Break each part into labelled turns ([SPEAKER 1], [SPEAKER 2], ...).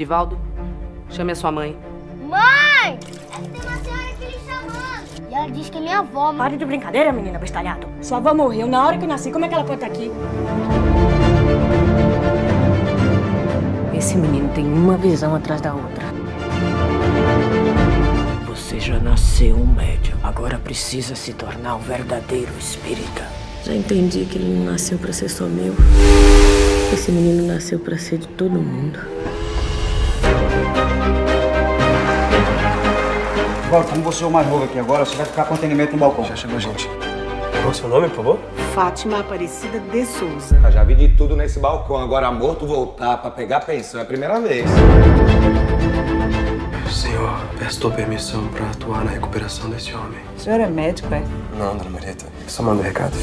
[SPEAKER 1] Divaldo, chame a sua mãe.
[SPEAKER 2] Mãe! É que tem uma senhora aqui lhe chamando. E ela diz que é minha avó.
[SPEAKER 3] Pare de brincadeira, menina bestalhado. Sua avó morreu na hora que eu nasci. Como é que ela pode estar aqui? Esse menino tem uma visão atrás da outra. Você já nasceu um médium. Agora precisa se tornar um verdadeiro espírita. Já entendi que ele não nasceu para ser só meu. Esse menino nasceu para ser de todo mundo.
[SPEAKER 4] Agora, como você é o mais novo aqui agora, você vai ficar com atendimento no balcão.
[SPEAKER 5] Já chegou gente. Qual é o seu nome, por favor?
[SPEAKER 6] Fátima Aparecida de Souza.
[SPEAKER 7] Eu já vi de tudo nesse balcão. Agora, morto voltar pra pegar pensão é a primeira vez.
[SPEAKER 5] Senhor, peço tua permissão pra atuar na recuperação desse homem.
[SPEAKER 6] O senhor é médico, é?
[SPEAKER 5] Não, dona Marieta. Só mando recados.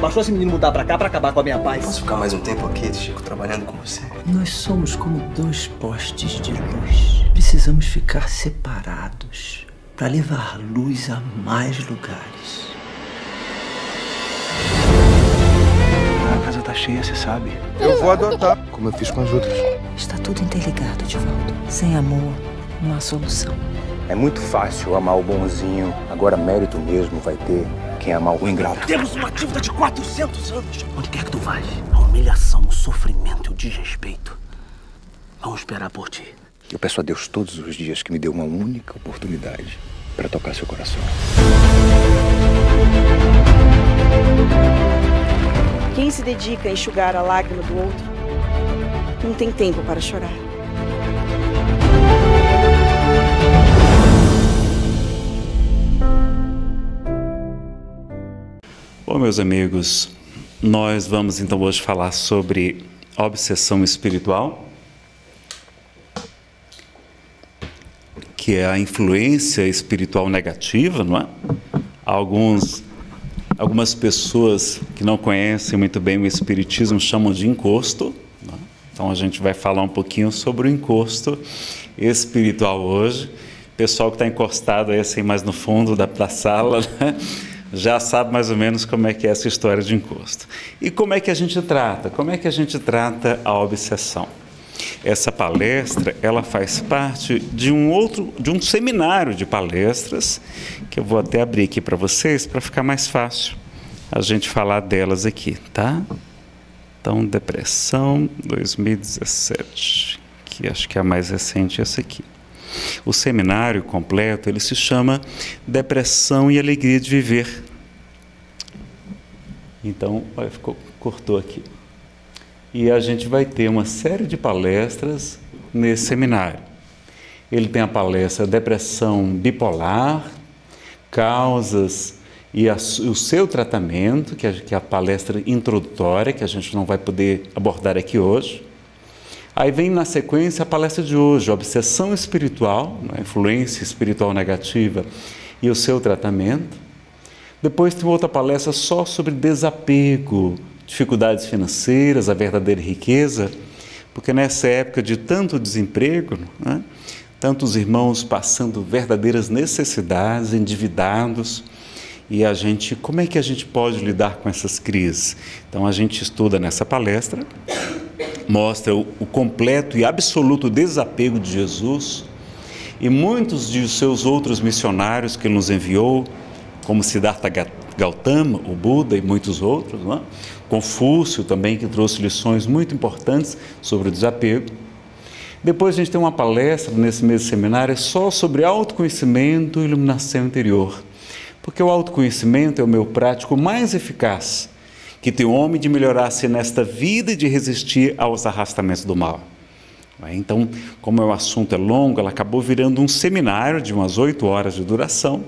[SPEAKER 4] Bastou esse menino mudar pra cá pra acabar com a minha paz.
[SPEAKER 5] Posso ficar mais um tempo aqui, Chico, trabalhando com você?
[SPEAKER 8] Nós somos como dois postes de luz. Precisamos ficar separados para levar luz a mais lugares.
[SPEAKER 5] A casa tá cheia, você sabe.
[SPEAKER 7] Eu vou adotar.
[SPEAKER 5] Como eu fiz com as outras.
[SPEAKER 8] Está tudo interligado, Divaldo. Sem amor, não há solução.
[SPEAKER 7] É muito fácil amar o bonzinho. Agora, mérito mesmo vai ter quem amar o ingrato.
[SPEAKER 8] Temos uma dívida de 400 anos. Onde quer que tu vais? A humilhação, o sofrimento e o desrespeito. Vamos esperar por ti.
[SPEAKER 7] Eu peço a Deus todos os dias que me dê uma única oportunidade para tocar seu coração.
[SPEAKER 6] Quem se dedica a enxugar a lágrima do outro não tem tempo para chorar.
[SPEAKER 9] Bom, meus amigos, nós vamos então hoje falar sobre obsessão espiritual, que é a influência espiritual negativa, não é? Alguns, algumas pessoas que não conhecem muito bem o espiritismo chamam de encosto. é? Então a gente vai falar um pouquinho sobre o encosto espiritual hoje. Pessoal que está encostado aí assim mais no fundo da, da sala, né? já sabe mais ou menos como é que é essa história de encosto. E como é que a gente trata? Como é que a gente trata a obsessão? Essa palestra, ela faz parte de um outro, de um seminário de palestras que eu vou até abrir aqui para vocês para ficar mais fácil a gente falar delas aqui, tá? Então, depressão 2017, que acho que é a mais recente essa aqui. O seminário completo, ele se chama Depressão e Alegria de Viver. Então, ficou, cortou aqui. E a gente vai ter uma série de palestras nesse seminário. Ele tem a palestra Depressão Bipolar, Causas e a, o seu tratamento, que é, que é a palestra introdutória, que a gente não vai poder abordar aqui hoje. Aí vem na sequência a palestra de hoje, Obsessão Espiritual, a influência espiritual negativa e o seu tratamento. Depois tem outra palestra só sobre desapego, dificuldades financeiras, a verdadeira riqueza, porque nessa época de tanto desemprego, né, tantos irmãos passando verdadeiras necessidades, endividados, e a gente, como é que a gente pode lidar com essas crises? Então a gente estuda nessa palestra, mostra o, completo e absoluto desapego de Jesus e muitos de seus outros missionários que nos enviou, como Siddhartha Gautama, o Buda e muitos outros, é? Confúcio também, que trouxe lições muito importantes sobre o desapego. Depois a gente tem uma palestra nesse mesmo seminário só sobre autoconhecimento e iluminação interior. Porque o autoconhecimento é o meu prático mais eficaz que tem o homem de melhorar-se nesta vida e de resistir aos arrastamentos do mal. Então, como o assunto é longo, ela acabou virando um seminário de umas oito horas de duração.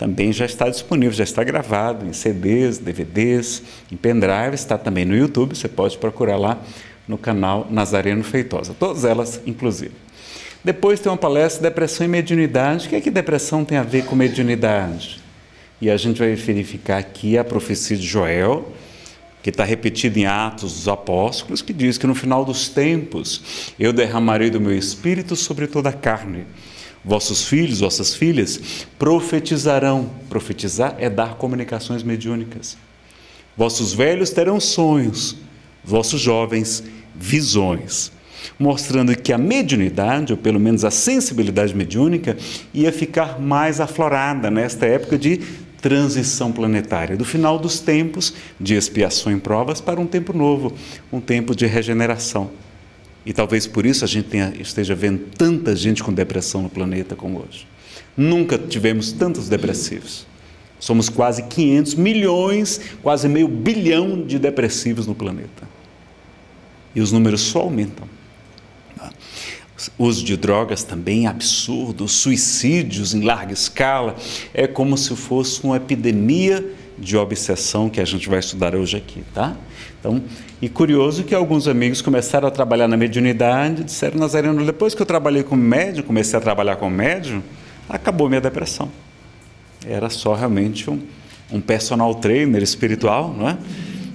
[SPEAKER 9] Também já está disponível, já está gravado em CDs, DVDs, em pendrive, está também no YouTube, você pode procurar lá no canal Nazareno Feitosa, todas elas inclusive. Depois tem uma palestra Depressão e Mediunidade. O que é que depressão tem a ver com mediunidade? E a gente vai verificar aqui a profecia de Joel, que está repetido em Atos dos Apóstolos, que diz que no final dos tempos eu derramarei do meu espírito sobre toda a carne. Vossos filhos, vossas filhas profetizarão. Profetizar é dar comunicações mediúnicas. Vossos velhos terão sonhos, vossos jovens visões. mostrando que a mediunidade, ou pelo menos a sensibilidade mediúnica, ia ficar mais aflorada nesta época de transição planetária, do final dos tempos de expiação em provas para um tempo novo, um tempo de regeneração. E talvez por isso a gente tenha, esteja vendo tanta gente com depressão no planeta como hoje. Nunca tivemos tantos depressivos. Somos quase 500 milhões, quase meio bilhão de depressivos no planeta. E os números só aumentam. O uso de drogas também absurdo, suicídios em larga escala, é como se fosse uma epidemia de obsessão que a gente vai estudar hoje aqui, tá? Então, e curioso que alguns amigos começaram a trabalhar na mediunidade, disseram, Nazareno, depois que eu trabalhei como médium, comecei a trabalhar como médium, acabou minha depressão. Era só realmente um, um personal trainer espiritual, não é?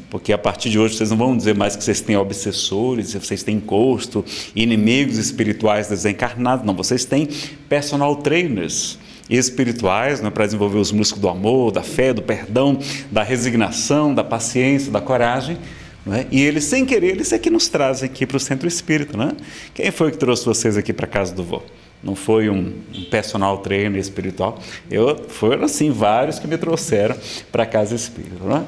[SPEAKER 9] Porque a partir de hoje vocês não vão dizer mais que vocês têm obsessores, vocês têm encosto, inimigos espirituais desencarnados. Não, vocês têm personal trainers espirituais né, para desenvolver os músculos do amor, da fé, do perdão, da resignação, da paciência, da coragem. É? E eles, sem querer, eles é que nos trazem aqui para o centro espírita. Né? Quem foi que trouxe vocês aqui para a casa do vô? Não foi um, um personal trainer espiritual. Eu foram assim vários que me trouxeram para a casa espírita. Né?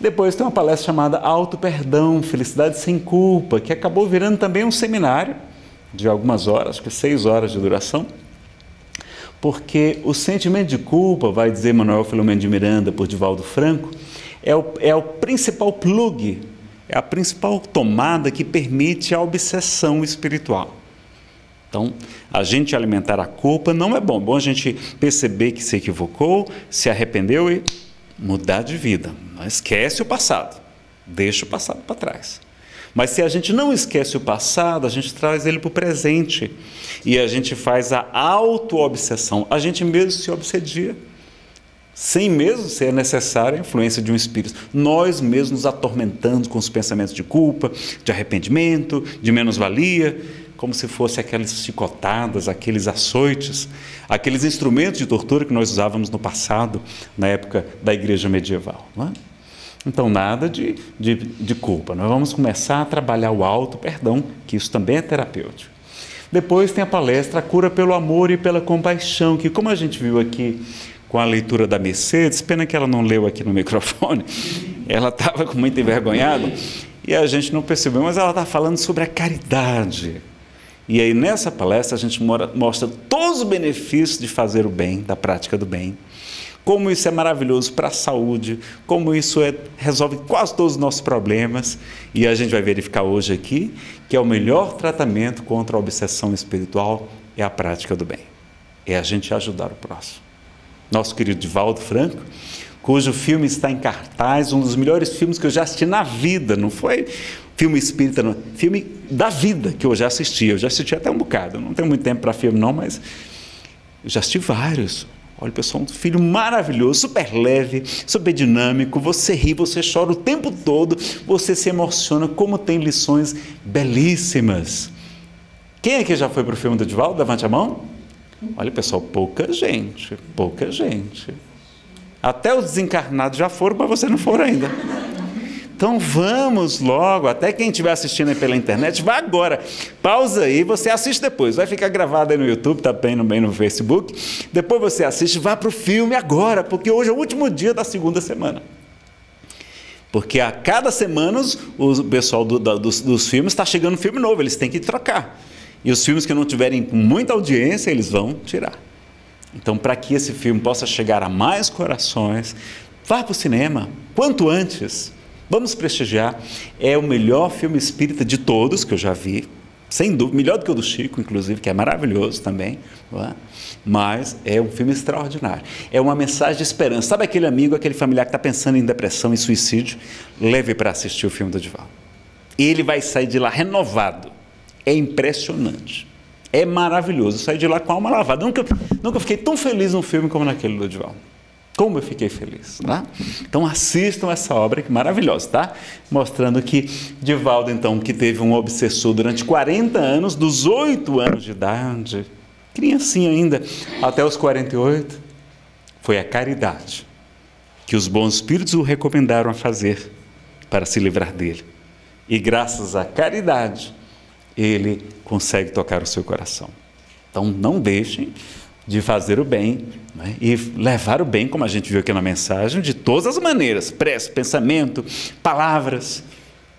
[SPEAKER 9] Depois tem uma palestra chamada Auto Perdão, Felicidade Sem Culpa, que acabou virando também um seminário de algumas horas, acho que seis horas de duração, porque o sentimento de culpa, vai dizer Manuel Filomeno de Miranda por Divaldo Franco, é o, é o principal plug, é a principal tomada que permite a obsessão espiritual. Então, a gente alimentar a culpa não é bom. É bom a gente perceber que se equivocou, se arrependeu e mudar de vida. Não esquece o passado, deixa o passado para trás. Mas se a gente não esquece o passado, a gente traz ele para o presente e a gente faz a auto-obsessão. A gente mesmo se obsedia, sem mesmo ser necessária a influência de um espírito. Nós mesmos nos atormentando com os pensamentos de culpa, de arrependimento, de menos-valia como se fosse aquelas chicotadas, aqueles açoites, aqueles instrumentos de tortura que nós usávamos no passado, na época da igreja medieval. É? Então, nada de, de, de culpa. Nós vamos começar a trabalhar o alto perdão, que isso também é terapêutico. Depois tem a palestra A Cura pelo Amor e pela Compaixão, que, como a gente viu aqui com a leitura da Mercedes, pena que ela não leu aqui no microfone, ela estava muito envergonhada e a gente não percebeu, mas ela está falando sobre a caridade. E aí nessa palestra a gente mostra todos os benefícios de fazer o bem, da prática do bem, como isso é maravilhoso para a saúde, como isso é, resolve quase todos os nossos problemas. E a gente vai verificar hoje aqui que é o melhor tratamento contra a obsessão espiritual é a prática do bem, é a gente ajudar o próximo. Nosso querido Divaldo Franco, cujo filme está em cartaz, um dos melhores filmes que eu já assisti na vida, não foi filme espírita, não. filme da vida que eu já assisti. Eu já assisti até um bocado. Não tenho muito tempo para filme, não, mas eu já assisti vários. Olha, pessoal, um filho maravilhoso, super leve, super dinâmico. Você ri, você chora o tempo todo, você se emociona, como tem lições belíssimas. Quem aqui já foi para o filme do Divaldo? Levante a mão. Olha, pessoal, pouca gente, pouca gente. Até os desencarnados já foram, mas você não for ainda. Então vamos logo, até quem estiver assistindo pela internet, vá agora. Pausa aí, você assiste depois. Vai ficar gravado aí no YouTube, tá bem no, Facebook. Depois você assiste, vá para o filme agora, porque hoje é o último dia da segunda semana. Porque a cada semana o pessoal do, dos, dos filmes está chegando um filme novo, eles têm que trocar. E os filmes que não tiverem muita audiência, eles vão tirar. Então, para que esse filme possa chegar a mais corações, vá para o cinema quanto antes. Vamos prestigiar. É o melhor filme espírita de todos que eu já vi. Sem dúvida, melhor do que o do Chico, inclusive, que é maravilhoso também. É? Mas é um filme extraordinário. É uma mensagem de esperança. Sabe aquele amigo, aquele familiar que está pensando em depressão, em suicídio? Leve para assistir o filme do Dival. Ele vai sair de lá renovado. É impressionante. É maravilhoso. Sair de lá com a alma lavada. Nunca, nunca fiquei tão feliz num filme como naquele do Dival. Como eu fiquei feliz, tá? Então assistam essa obra que maravilhosa, tá? Mostrando que Divaldo, então, que teve um obsessor durante 40 anos, dos 8 anos de idade, criancinha ainda, até os 48, foi a caridade que os bons espíritos o recomendaram a fazer para se livrar dele. E graças à caridade, ele consegue tocar o seu coração. Então não deixem de fazer o bem né? e levar o bem, como a gente viu aqui na mensagem, de todas as maneiras: prece, pensamento, palavras,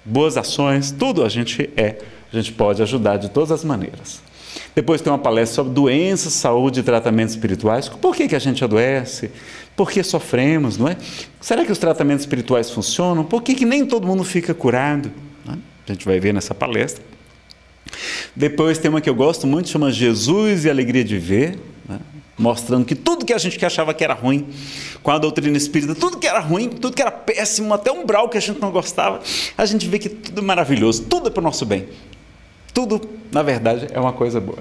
[SPEAKER 9] boas ações, tudo a gente é, a gente pode ajudar de todas as maneiras. Depois tem uma palestra sobre doenças, saúde e tratamentos espirituais. Por que, que a gente adoece? Por que sofremos, não é? Será que os tratamentos espirituais funcionam? Por que, que nem todo mundo fica curado? É? A gente vai ver nessa palestra. Depois tem uma que eu gosto muito, chama Jesus e Alegria de Ver, né? mostrando que tudo que a gente achava que era ruim, com a doutrina espírita, tudo que era ruim, tudo que era péssimo, até um brau que a gente não gostava, a gente vê que tudo é maravilhoso, tudo é para o nosso bem. Tudo, na verdade, é uma coisa boa.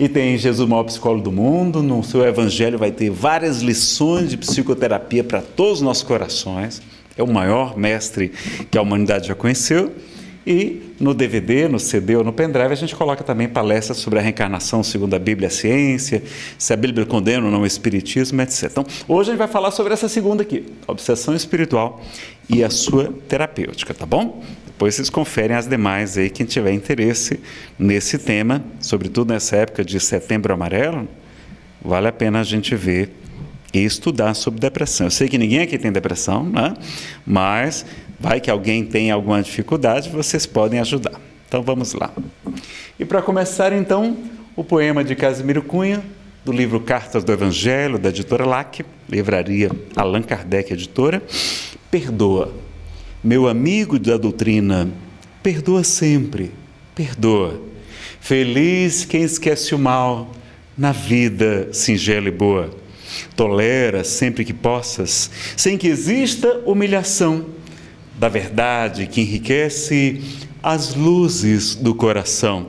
[SPEAKER 9] E tem Jesus, o maior psicólogo do mundo, no seu evangelho vai ter várias lições de psicoterapia para todos os nossos corações. É o maior mestre que a humanidade já conheceu. E no DVD, no CD ou no pendrive, a gente coloca também palestras sobre a reencarnação segundo a Bíblia, a ciência, se a Bíblia condena ou não o espiritismo, etc. Então, hoje a gente vai falar sobre essa segunda aqui, obsessão espiritual e a sua terapêutica, tá bom? Depois vocês conferem as demais aí, quem tiver interesse nesse tema, sobretudo nessa época de setembro amarelo, vale a pena a gente ver e estudar sobre depressão. Eu sei que ninguém aqui tem depressão, né? mas Vai que alguém tem alguma dificuldade, vocês podem ajudar. Então vamos lá. E para começar, então, o poema de Casimiro Cunha, do livro Cartas do Evangelho, da editora LAC, livraria Allan Kardec, editora. Perdoa. Meu amigo da doutrina, perdoa sempre, perdoa. Feliz quem esquece o mal na vida singela e boa. Tolera sempre que possas, sem que exista humilhação da verdade que enriquece as luzes do coração.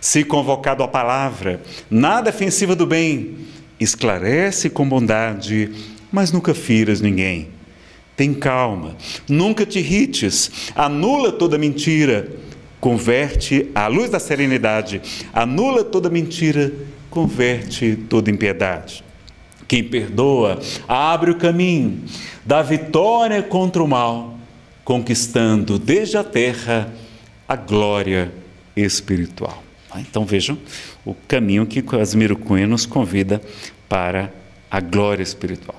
[SPEAKER 9] Se convocado a palavra, nada ofensiva do bem, esclarece com bondade, mas nunca firas ninguém. Tem calma, nunca te irrites, anula toda mentira, converte a luz da serenidade, anula toda mentira, converte toda impiedade. Quem perdoa, abre o caminho da vitória contra o mal conquistando desde a terra a glória espiritual. Ah, então vejam o caminho que Casimiro Cunha nos convida para a glória espiritual.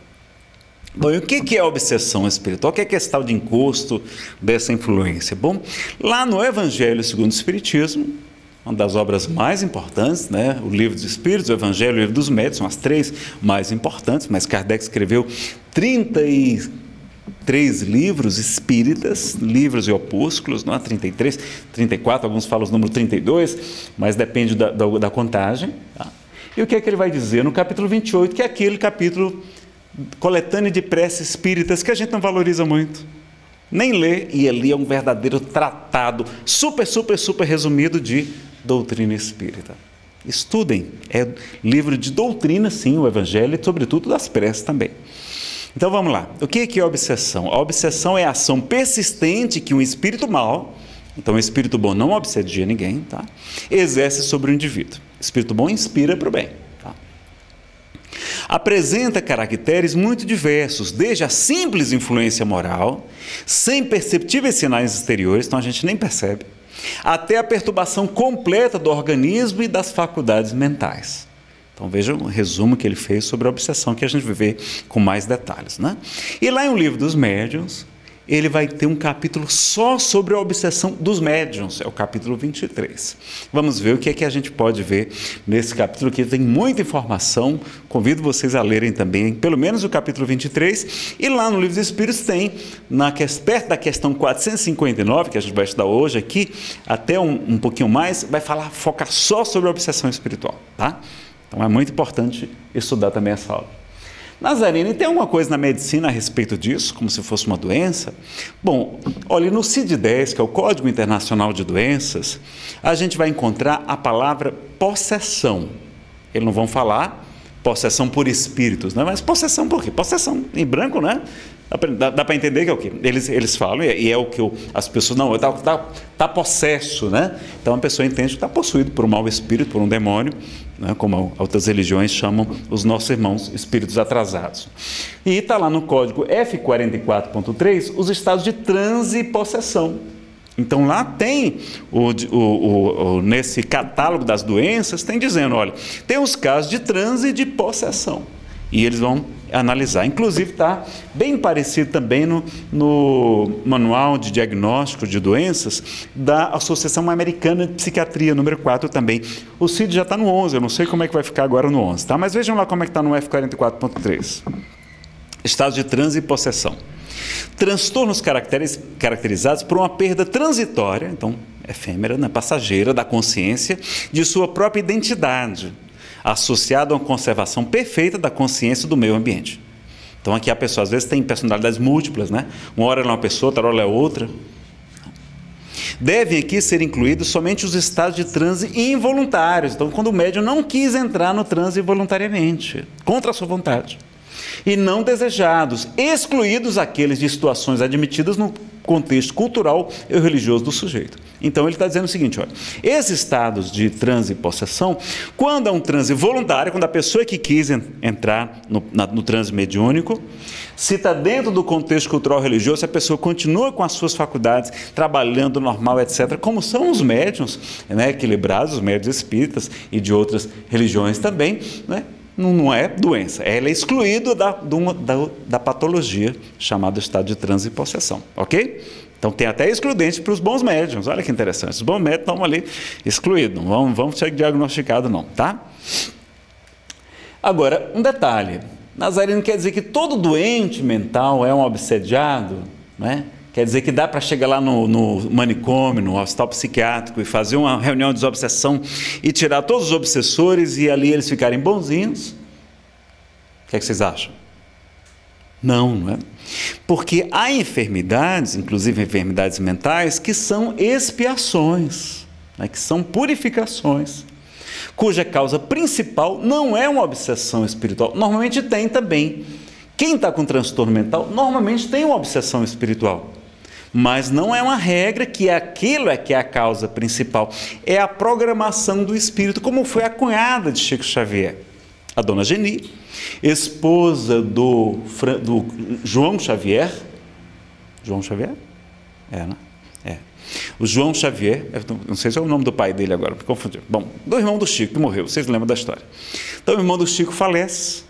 [SPEAKER 9] Bom, e o que é a obsessão espiritual? O que é esse tal de encosto dessa influência? Bom, lá no Evangelho segundo o Espiritismo, uma das obras mais importantes, né? o Livro dos Espíritos, o Evangelho e o Livro dos Médios, são as três mais importantes, mas Kardec escreveu 30 e três livros espíritas, livros e opúsculos, não é? 33, 34, alguns falam o número 32, mas depende da, da, da contagem. Tá? E o que é que ele vai dizer no capítulo 28, que é aquele capítulo coletâneo de preces espíritas que a gente não valoriza muito. Nem lê, e ali é um verdadeiro tratado, super, super, super resumido de doutrina espírita. Estudem, é livro de doutrina, sim, o Evangelho, e sobretudo das preces também. Então vamos lá. O que é obsessão? A obsessão é a ação persistente que um espírito mal, então o espírito bom não obsedia ninguém, tá? exerce sobre o indivíduo. O espírito bom inspira para o bem. Tá? Apresenta caracteres muito diversos, desde a simples influência moral, sem perceptíveis sinais exteriores, então a gente nem percebe, até a perturbação completa do organismo e das faculdades mentais. Então veja o resumo que ele fez sobre a obsessão que a gente vai ver com mais detalhes. Né? E lá em O Livro dos Médiuns, ele vai ter um capítulo só sobre a obsessão dos médiuns, é o capítulo 23. Vamos ver o que é que a gente pode ver nesse capítulo, que tem muita informação. Convido vocês a lerem também, pelo menos o capítulo 23. E lá no Livro dos Espíritos tem, na, perto da questão 459, que a gente vai estudar hoje aqui, até um, um pouquinho mais, vai falar, focar só sobre a obsessão espiritual. Tá? Então é muito importante estudar também essa aula. Nazarene, tem alguma coisa na medicina a respeito disso, como se fosse uma doença? Bom, olha, no CID-10, que é o Código Internacional de Doenças, a gente vai encontrar a palavra possessão. Eles não vão falar possessão por espíritos, né? mas possessão por quê? Possessão em branco, né? Dá, dá para entender que é o quê? Eles, eles falam, e é, e é o que eu, as pessoas, não, está tá, tá possesso, né? Então a pessoa entende que está possuído por um mau espírito, por um demônio, né? como outras religiões chamam os nossos irmãos espíritos atrasados. E está lá no código F44.3 os estados de transe e possessão. Então lá tem, o, o, o, nesse catálogo das doenças, tem dizendo, olha, tem os casos de transe e de possessão. E eles vão analisar. Inclusive está bem parecido também no, no, manual de diagnóstico de doenças da Associação Americana de Psiquiatria, número 4 também. O CID já está no 11, eu não sei como é que vai ficar agora no 11, tá? mas vejam lá como é que está no F44.3. Estado de transe e possessão. Transtornos caracterizados por uma perda transitória, então efêmera, né, passageira da consciência, de sua própria identidade associado a uma conservação perfeita da consciência do meio ambiente. Então aqui a pessoa às vezes tem personalidades múltiplas, né? Uma hora ela é uma pessoa, outra hora ela é outra. Devem aqui ser incluídos somente os estados de transe involuntários. Então, quando o médium não quis entrar no transe voluntariamente, contra a sua vontade. E não desejados, excluídos aqueles de situações admitidas no contexto cultural e religioso do sujeito. Então ele está dizendo o seguinte: olha, esses estados de transe e possessão, quando é um transe voluntário, quando a pessoa que quis entrar no, na, no transe mediúnico, se está dentro do contexto cultural religioso, se a pessoa continua com as suas faculdades, trabalhando normal, etc., como são os médiums né, equilibrados, os médios espíritas e de outras religiões também, né, não é doença, ela é excluída da, da, da patologia chamada estado de transe e possessão, ok? Então tem até excludente para os bons médiums, olha que interessante, os bons médiums estão ali excluídos, não vão ser diagnosticados não, tá? Agora, um detalhe, Nazareno quer dizer que todo doente mental é um obsediado, né? Quer dizer que dá para chegar lá no, no, manicômio, no hospital psiquiátrico e fazer uma reunião de desobsessão e tirar todos os obsessores e ali eles ficarem bonzinhos? O que, é que vocês acham? Não, não é? Porque há enfermidades, inclusive enfermidades mentais, que são expiações, né, que são purificações, cuja causa principal não é uma obsessão espiritual. Normalmente tem também. Quem está com transtorno mental normalmente tem uma obsessão espiritual. Mas não é uma regra que aquilo é que é a causa principal. É a programação do espírito, como foi a cunhada de Chico Xavier, a dona Geni, esposa do, do João Xavier. João Xavier? É, né? É. O João Xavier, não sei se é o nome do pai dele agora, me confundi. Bom, do irmão do Chico que morreu, vocês lembram da história. Então, o irmão do Chico falece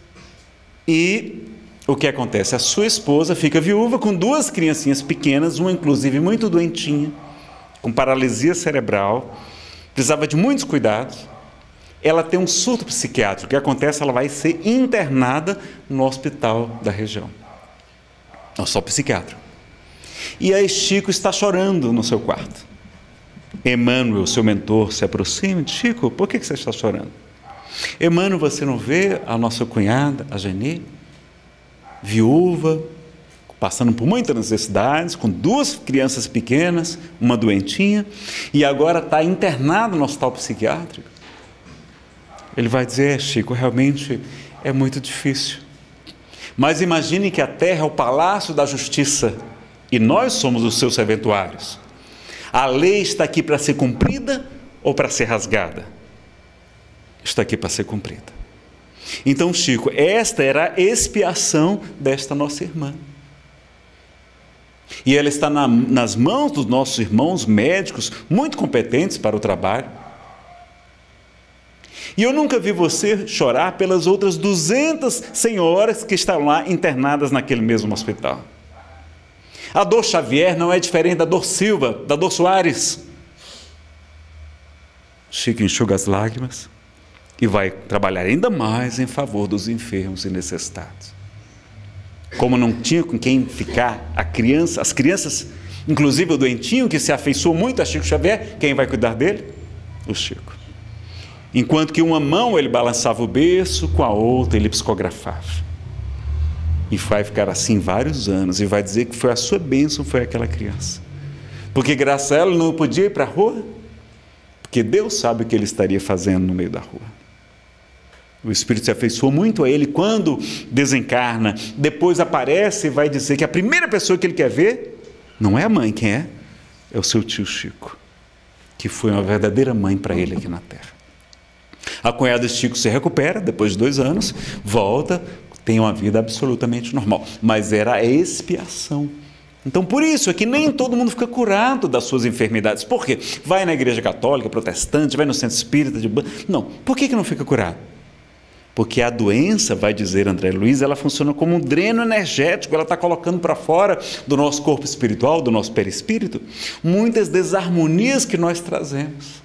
[SPEAKER 9] e o que acontece? A sua esposa fica viúva com duas criancinhas pequenas, uma inclusive muito doentinha, com paralisia cerebral, precisava de muitos cuidados. Ela tem um surto psiquiátrico. O que acontece? Ela vai ser internada no hospital da região. Não só psiquiátrico. E aí Chico está chorando no seu quarto. Emmanuel, seu mentor, se aproxima Chico, por que você está chorando? Emmanuel, você não vê a nossa cunhada, a Geni? Viúva, passando por muitas necessidades, com duas crianças pequenas, uma doentinha, e agora está internado no hospital psiquiátrico. Ele vai dizer, Chico, realmente é muito difícil. Mas imagine que a terra é o palácio da justiça e nós somos os seus serventuários. A lei está aqui para ser cumprida ou para ser rasgada? Está aqui para ser cumprida. Então, Chico, esta era a expiação desta nossa irmã. E ela está na, nas mãos dos nossos irmãos médicos, muito competentes para o trabalho. E eu nunca vi você chorar pelas outras 200 senhoras que estão lá internadas naquele mesmo hospital. A dor Xavier não é diferente da dor Silva, da dor Soares. Chico enxuga as lágrimas e vai trabalhar ainda mais em favor dos enfermos e necessitados. Como não tinha com quem ficar a criança, as crianças, inclusive o doentinho que se afeiçoou muito a Chico Xavier, quem vai cuidar dele? O Chico. Enquanto que uma mão ele balançava o berço, com a outra ele psicografava. E vai ficar assim vários anos e vai dizer que foi a sua bênção, foi aquela criança. Porque graças a ela não podia ir para a rua, porque Deus sabe o que ele estaria fazendo no meio da rua. O Espírito se afeiçoou muito a ele quando desencarna. Depois aparece e vai dizer que a primeira pessoa que ele quer ver não é a mãe, quem é? É o seu tio Chico, que foi uma verdadeira mãe para ele aqui na Terra. A cunhada Chico se recupera depois de dois anos, volta, tem uma vida absolutamente normal. Mas era a expiação Então, por isso é que nem todo mundo fica curado das suas enfermidades. Por quê? Vai na igreja católica, protestante, vai no centro espírita, de... não. Por que, que não fica curado? Porque a doença, vai dizer André Luiz, ela funciona como um dreno energético, ela está colocando para fora do nosso corpo espiritual, do nosso perispírito, muitas desarmonias que nós trazemos,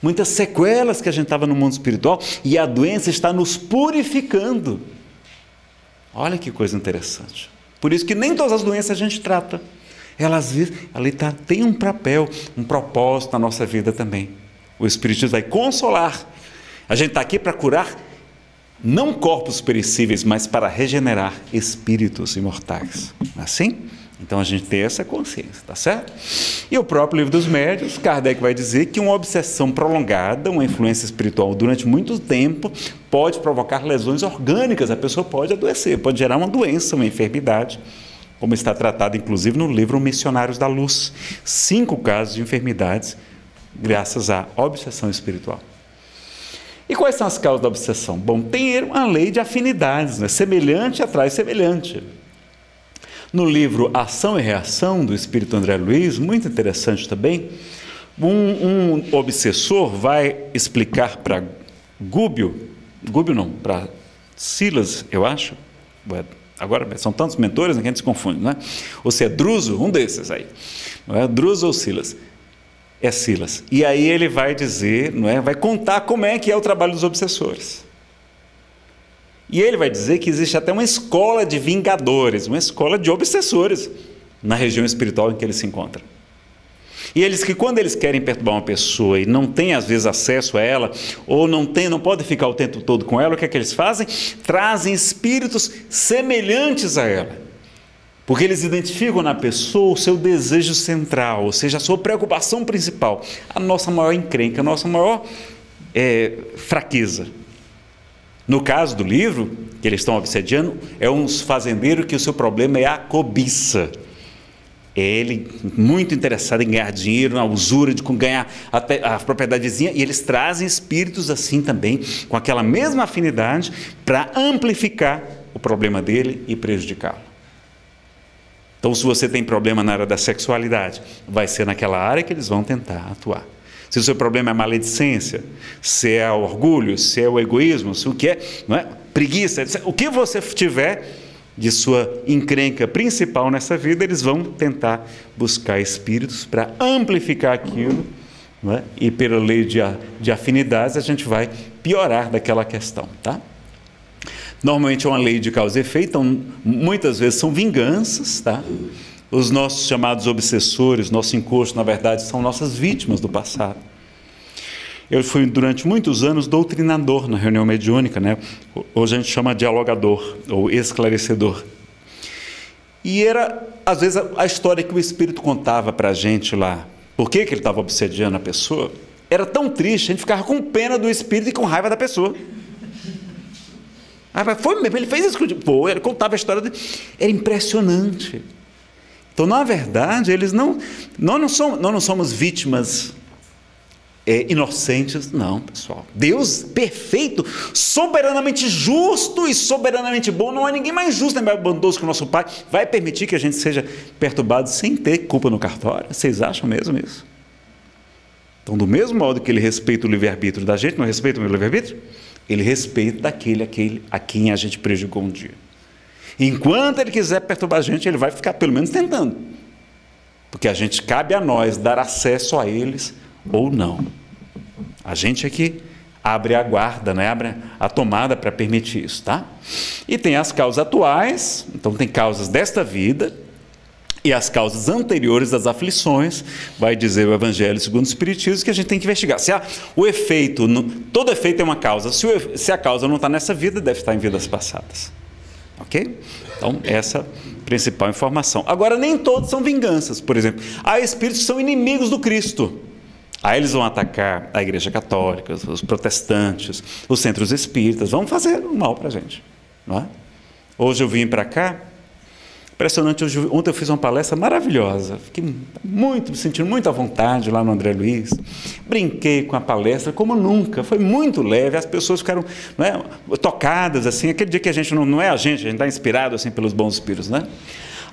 [SPEAKER 9] muitas sequelas que a gente estava no mundo espiritual, e a doença está nos purificando. Olha que coisa interessante. Por isso que nem todas as doenças a gente trata. Elas ali tá, tem um papel, um propósito na nossa vida também. O Espiritismo vai consolar. A gente está aqui para curar não corpos perecíveis, mas para regenerar espíritos imortais. Assim? Então a gente tem essa consciência, tá certo? E o próprio livro dos médios, Kardec vai dizer que uma obsessão prolongada, uma influência espiritual durante muito tempo, pode provocar lesões orgânicas, a pessoa pode adoecer, pode gerar uma doença, uma enfermidade, como está tratado inclusive no livro Missionários da Luz. Cinco casos de enfermidades graças à obsessão espiritual. E quais são as causas da obsessão? Bom, tem uma lei de afinidades, né? semelhante atrai semelhante. No livro Ação e Reação, do Espírito André Luiz, muito interessante também, um, um obsessor vai explicar para Gúbio, Gúbio não, para Silas, eu acho, agora são tantos mentores que a gente se confunde, não é? Ou se é Druso, um desses aí, não é? Druso ou Silas é Silas. E aí ele vai dizer, não é? vai contar como é que é o trabalho dos obsessores. E ele vai dizer que existe até uma escola de vingadores, uma escola de obsessores na região espiritual em que ele se encontra. E eles que quando eles querem perturbar uma pessoa e não têm às vezes acesso a ela, ou não tem, não pode ficar o tempo todo com ela, o que é que eles fazem? Trazem espíritos semelhantes a ela. Porque eles identificam na pessoa o seu desejo central, ou seja, a sua preocupação principal, a nossa maior encrenca, a nossa maior é, fraqueza. No caso do livro, que eles estão obsediando, é um fazendeiro que o seu problema é a cobiça. É ele muito interessado em ganhar dinheiro, na usura, de ganhar até a propriedadezinha, e eles trazem espíritos assim também, com aquela mesma afinidade, para amplificar o problema dele e prejudicá-lo. Então, se você tem problema na área da sexualidade, vai ser naquela área que eles vão tentar atuar. Se o seu problema é maledicência, se é orgulho, se é o egoísmo, se o que é, não é? preguiça, o que você tiver de sua encrenca principal nessa vida, eles vão tentar buscar espíritos para amplificar aquilo, é? e pela lei de, de afinidades a gente vai piorar daquela questão, tá? Normalmente é uma lei de causa e efeito, então muitas vezes são vinganças, tá? Os nossos chamados obsessores, nosso encosto, na verdade, são nossas vítimas do passado. Eu fui durante muitos anos doutrinador na reunião mediúnica, né? Hoje a gente chama dialogador ou esclarecedor. E era, às vezes, a história que o Espírito contava para a gente lá, por que, que ele estava obsediando a pessoa, era tão triste, a gente ficava com pena do Espírito e com raiva da pessoa. Ah, foi mesmo, ele fez isso. Pô, ele contava a história dele. Era impressionante. Então, na verdade, eles não. Nós não somos, nós não somos vítimas é, inocentes, não, pessoal. Deus perfeito, soberanamente justo e soberanamente bom. Não há ninguém mais justo nem mais bondoso que o nosso Pai. Vai permitir que a gente seja perturbado sem ter culpa no cartório? Vocês acham mesmo isso? Então, do mesmo modo que ele respeita o livre-arbítrio da gente, não respeita o meu livre-arbítrio? Ele respeita daquele aquele a quem a gente prejudicou um dia. Enquanto ele quiser perturbar a gente, ele vai ficar pelo menos tentando. Porque a gente cabe a nós dar acesso a eles ou não. A gente é que abre a guarda, né? abre a tomada para permitir isso, tá? E tem as causas atuais, então tem causas desta vida, e as causas anteriores das aflições, vai dizer o Evangelho segundo o Espiritismo, que a gente tem que investigar. Se há, o efeito, todo efeito tem uma causa. Se, o, se a causa não está nessa vida, deve estar em vidas passadas. Ok? Então, essa é principal informação. Agora, nem todos são vinganças. Por exemplo, há espíritos que são inimigos do Cristo. Aí eles vão atacar a Igreja Católica, os protestantes, os centros espíritas, vão fazer mal para a gente. Não é? Hoje eu vim para cá Impressionante, hoje, ontem eu fiz uma palestra maravilhosa, fiquei muito, me sentindo muito à vontade lá no André Luiz. Brinquei com a palestra como nunca, foi muito leve, as pessoas ficaram é, tocadas, assim, aquele dia que a gente não, não é a gente, a gente está inspirado assim, pelos bons espíritos. Né?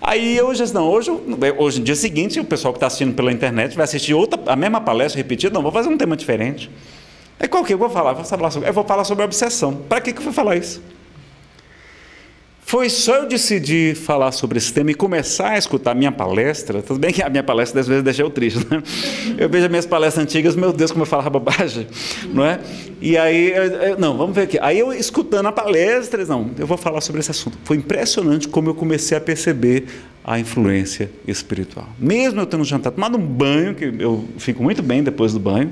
[SPEAKER 9] Aí hoje, não, hoje, hoje no dia seguinte, o pessoal que está assistindo pela internet vai assistir outra, a mesma palestra repetida, não, vou fazer um tema diferente. É qual que eu vou falar? Eu vou falar sobre, eu vou falar sobre obsessão. Para que, que eu vou falar isso? Foi só eu decidir falar sobre esse tema e começar a escutar a minha palestra. Tudo bem que a minha palestra às vezes deixa eu triste, né? Eu vejo as minhas palestras antigas, meu Deus, como eu falava bobagem, não é? E aí, eu, não, vamos ver aqui. Aí eu escutando a palestra, não, eu vou falar sobre esse assunto. Foi impressionante como eu comecei a perceber a influência espiritual. Mesmo eu tendo jantado, tomado um banho, que eu fico muito bem depois do banho,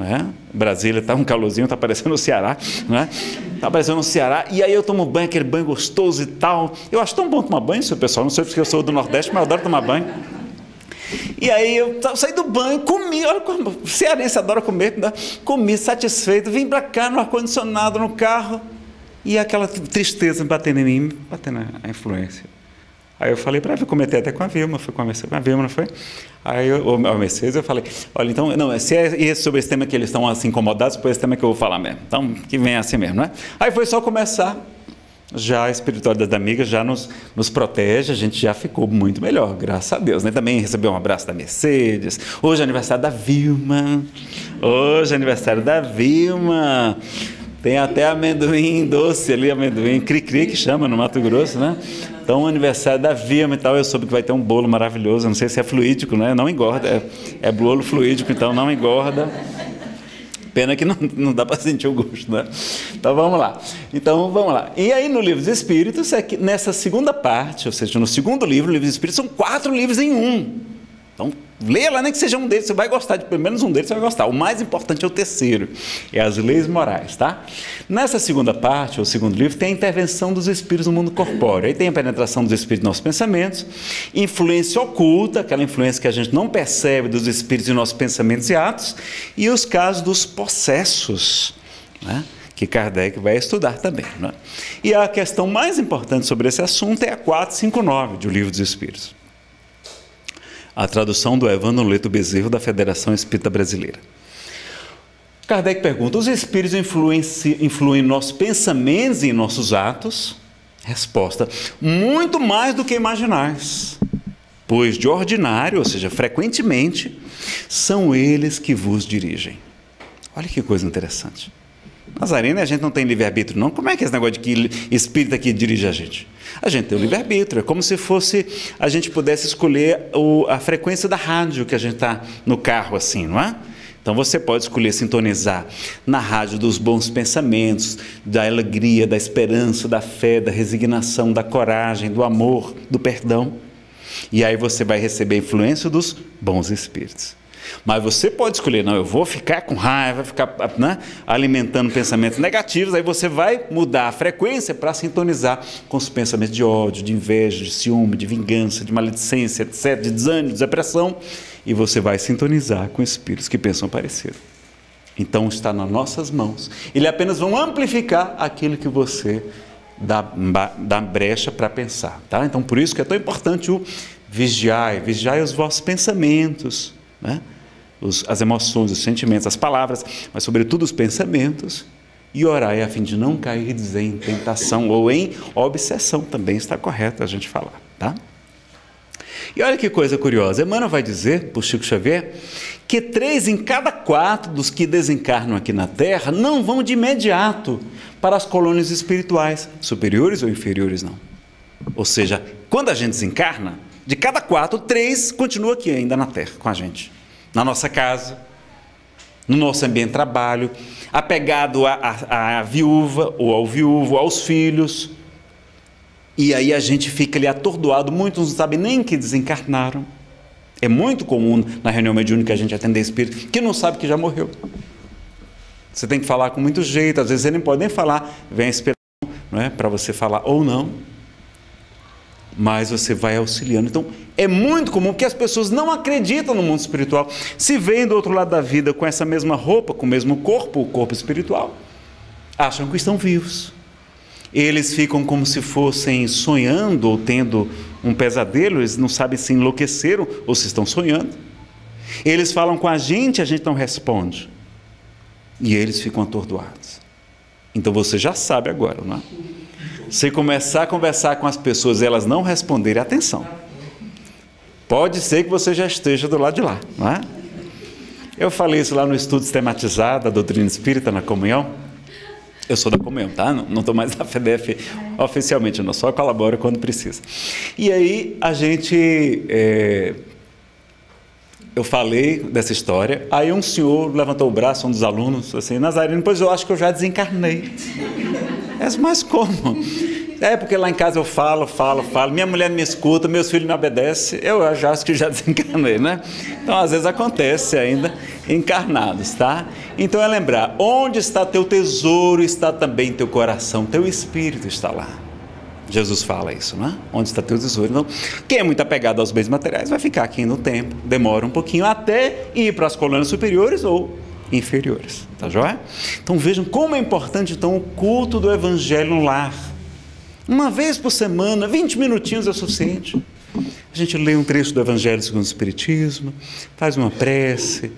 [SPEAKER 9] né? Brasília está um calorzinho, está parecendo o Ceará, né? Está parecendo o Ceará. E aí eu tomo banho, aquele banho gostoso e tal. Eu acho tão bom tomar banho, seu pessoal. Não sei porque eu sou do Nordeste, mas eu adoro tomar banho. E aí eu saí do banho, comi, olha como cearense adora comer, né? comi satisfeito, vim para cá no ar-condicionado, no carro, e aquela tristeza batendo em mim, batendo a influência. Aí eu falei para cometer até com a Vilma, fui conversar com a Vilma, não foi? Aí eu, o Mercedes, eu falei, olha, então, não, se é sobre esse tema que eles estão assim incomodados, foi esse tema que eu vou falar mesmo. Então, que vem assim mesmo, não é? Aí foi só começar, já a espiritualidade da amiga já nos, nos protege, a gente já ficou muito melhor, graças a Deus. Né? Também recebeu um abraço da Mercedes, hoje é aniversário da Vilma, hoje é aniversário da Vilma. Tem até amendoim doce ali, amendoim cri-cri que chama no Mato Grosso, né? Então, aniversário da Vilma e tal, eu soube que vai ter um bolo maravilhoso. Não sei se é fluídico, né? Não engorda. É, é bolo fluídico, então não engorda. Pena que não, não dá para sentir o gosto, né? Então vamos lá. Então vamos lá. E aí no livro dos Espíritos, é que nessa segunda parte, ou seja, no segundo livro, o livro dos Espíritos, são quatro livros em um. Então, leia lá, nem que seja um deles, você vai gostar de pelo menos um deles, você vai gostar. O mais importante é o terceiro, é as leis morais, tá? Nessa segunda parte, ou segundo livro, tem a intervenção dos espíritos no mundo corpóreo. Aí tem a penetração dos espíritos nos nossos pensamentos, influência oculta, aquela influência que a gente não percebe dos espíritos em nossos pensamentos e atos, e os casos dos processos, né? que Kardec vai estudar também. Né? E a questão mais importante sobre esse assunto é a 459 do Livro dos Espíritos a tradução do Evandro Leto Bezerro, da Federação Espírita Brasileira. Kardec pergunta: os espíritos influem em nossos pensamentos e em nossos atos? Resposta: muito mais do que imaginais. Pois de ordinário, ou seja, frequentemente, são eles que vos dirigem. Olha que coisa interessante. Nazarena, a gente não tem livre-arbítrio, não. Como é que é esse negócio de que espírita que dirige a gente? A gente tem o livre-arbítrio. É como se fosse a gente pudesse escolher o, a frequência da rádio que a gente está no carro, assim, não é? Então você pode escolher sintonizar na rádio dos bons pensamentos, da alegria, da esperança, da fé, da resignação, da coragem, do amor, do perdão. E aí você vai receber a influência dos bons espíritos. Mas você pode escolher, não, eu vou ficar com raiva, ficar né, alimentando pensamentos negativos, aí você vai mudar a frequência para sintonizar com os pensamentos de ódio, de inveja, de ciúme, de vingança, de maledicência, etc., de desânimo, de depressão, e você vai sintonizar com espíritos que pensam parecido. Então está nas nossas mãos. Eles apenas vão amplificar aquilo que você dá, dá brecha para pensar. Tá? Então por isso que é tão importante o vigiar, vigiar os vossos pensamentos. Né? Os, as emoções, os sentimentos, as palavras, mas sobretudo os pensamentos, e orar a fim de não cair em tentação ou em obsessão, também está correto a gente falar, tá? E olha que coisa curiosa, Emmanuel vai dizer, por Chico Xavier, que três em cada quatro dos que desencarnam aqui na Terra não vão de imediato para as colônias espirituais, superiores ou inferiores, não. Ou seja, quando a gente desencarna, de cada quatro, três continuam aqui ainda na Terra com a gente na nossa casa, no nosso ambiente de trabalho, apegado à, à viúva ou ao viúvo, aos filhos. E aí a gente fica ali atordoado, muitos não sabem nem que desencarnaram. É muito comum na reunião mediúnica a gente atender espírito que não sabe que já morreu. Você tem que falar com muito jeito, às vezes você nem pode nem falar, vem a inspiração é, para você falar ou não mas você vai auxiliando. Então, é muito comum que as pessoas não acreditam no mundo espiritual. Se veem do outro lado da vida com essa mesma roupa, com o mesmo corpo, o corpo espiritual, acham que estão vivos. Eles ficam como se fossem sonhando ou tendo um pesadelo, eles não sabem se enlouqueceram ou se estão sonhando. Eles falam com a gente, a gente não responde. E eles ficam atordoados. Então você já sabe agora, não é? Se começar a conversar com as pessoas e elas não responderem, atenção. Pode ser que você já esteja do lado de lá, não é? Eu falei isso lá no estudo sistematizado da doutrina espírita na comunhão. Eu sou da comunhão, tá? Não estou mais na FEDEF oficialmente, não só colaboro quando precisa. E aí a gente. É, eu falei dessa história, aí um senhor levantou o braço, um dos alunos, assim, Nazareno, pois eu acho que eu já desencarnei. É, mas como? É porque lá em casa eu falo, falo, falo, minha mulher me escuta, meus filhos me obedecem, eu já acho que já desencarnei, né? Então às vezes acontece ainda encarnados, tá? Então é lembrar, onde está teu tesouro, está também teu coração, teu espírito está lá. Jesus fala isso, não é? Onde está teu tesouro? Então, quem é muito apegado aos bens materiais vai ficar aqui no tempo, demora um pouquinho até ir para as colunas superiores ou inferiores, tá joia? Então vejam como é importante então o culto do evangelho no lar. Uma vez por semana, 20 minutinhos é suficiente. A gente lê um trecho do Evangelho segundo o Espiritismo, faz uma prece,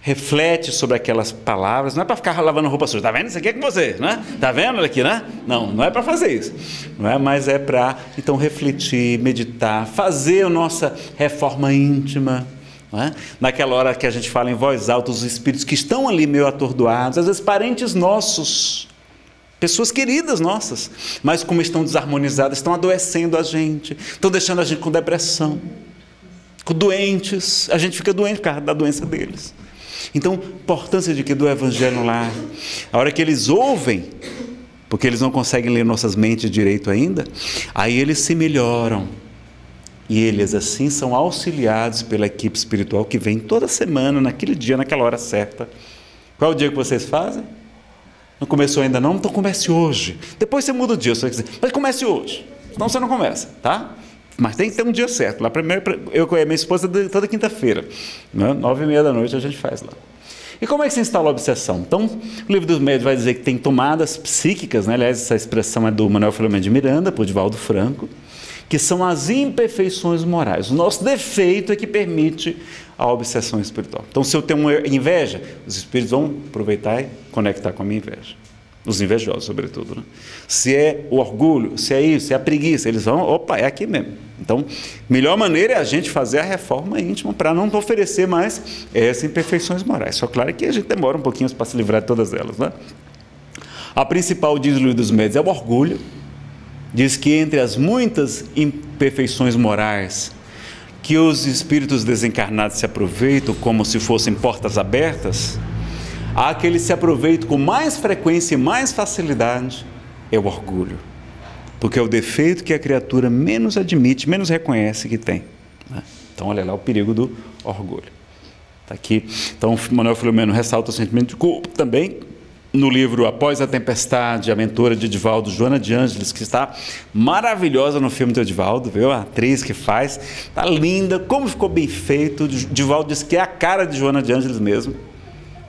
[SPEAKER 9] reflete sobre aquelas palavras, não é para ficar lavando roupa suja, está vendo? Isso aqui é com você, né? Está vendo aqui, né? Não, não é para fazer isso, não é? Mas é para, então, refletir, meditar, fazer a nossa reforma íntima, é? Naquela hora que a gente fala em voz alta, os espíritos que estão ali meio atordoados, às vezes parentes nossos, pessoas queridas nossas, mas como estão desarmonizadas, estão adoecendo a gente, estão deixando a gente com depressão, com doentes, a gente fica doente por causa da doença deles. Então, importância de que do evangelho lá, a hora que eles ouvem, porque eles não conseguem ler nossas mentes direito ainda, aí eles se melhoram. E eles assim são auxiliados pela equipe espiritual que vem toda semana, naquele dia, naquela hora certa. Qual é o dia que vocês fazem? Não começou ainda não? Então comece hoje. Depois você muda o dia, você quiser. Mas comece hoje. Senão você não começa, tá? Mas tem que ter um dia certo. Lá primeiro, eu com a minha esposa toda quinta-feira, né? nove e meia da noite a gente faz lá. E como é que se instala a obsessão? Então, o livro dos médios vai dizer que tem tomadas psíquicas, né? aliás, essa expressão é do Manuel Filomeno de Miranda, por Divaldo Franco, que são as imperfeições morais. O nosso defeito é que permite a obsessão espiritual. Então, se eu tenho uma inveja, os espíritos vão aproveitar e conectar com a minha inveja. Os invejosos, sobretudo. Né? Se é o orgulho, se é isso, se é a preguiça, eles vão, opa, é aqui mesmo. Então, melhor maneira é a gente fazer a reforma íntima para não oferecer mais essas imperfeições morais. Só claro que a gente demora um pouquinho para se livrar de todas elas. Né? A principal, diz dos Médios, é o orgulho. Diz que entre as muitas imperfeições morais que os espíritos desencarnados se aproveitam como se fossem portas abertas, Há que se aproveita com mais frequência e mais facilidade é o orgulho. Porque é o defeito que a criatura menos admite, menos reconhece que tem. Né? Então, olha lá o perigo do orgulho. Tá aqui. Então, Manuel Filomeno ressalta o sentimento de culpa também no livro Após a Tempestade, a mentora de Edivaldo, Joana de Ângeles, que está maravilhosa no filme de Edivaldo, viu? A atriz que faz, está linda, como ficou bem feito. Edivaldo diz que é a cara de Joana de Ângeles mesmo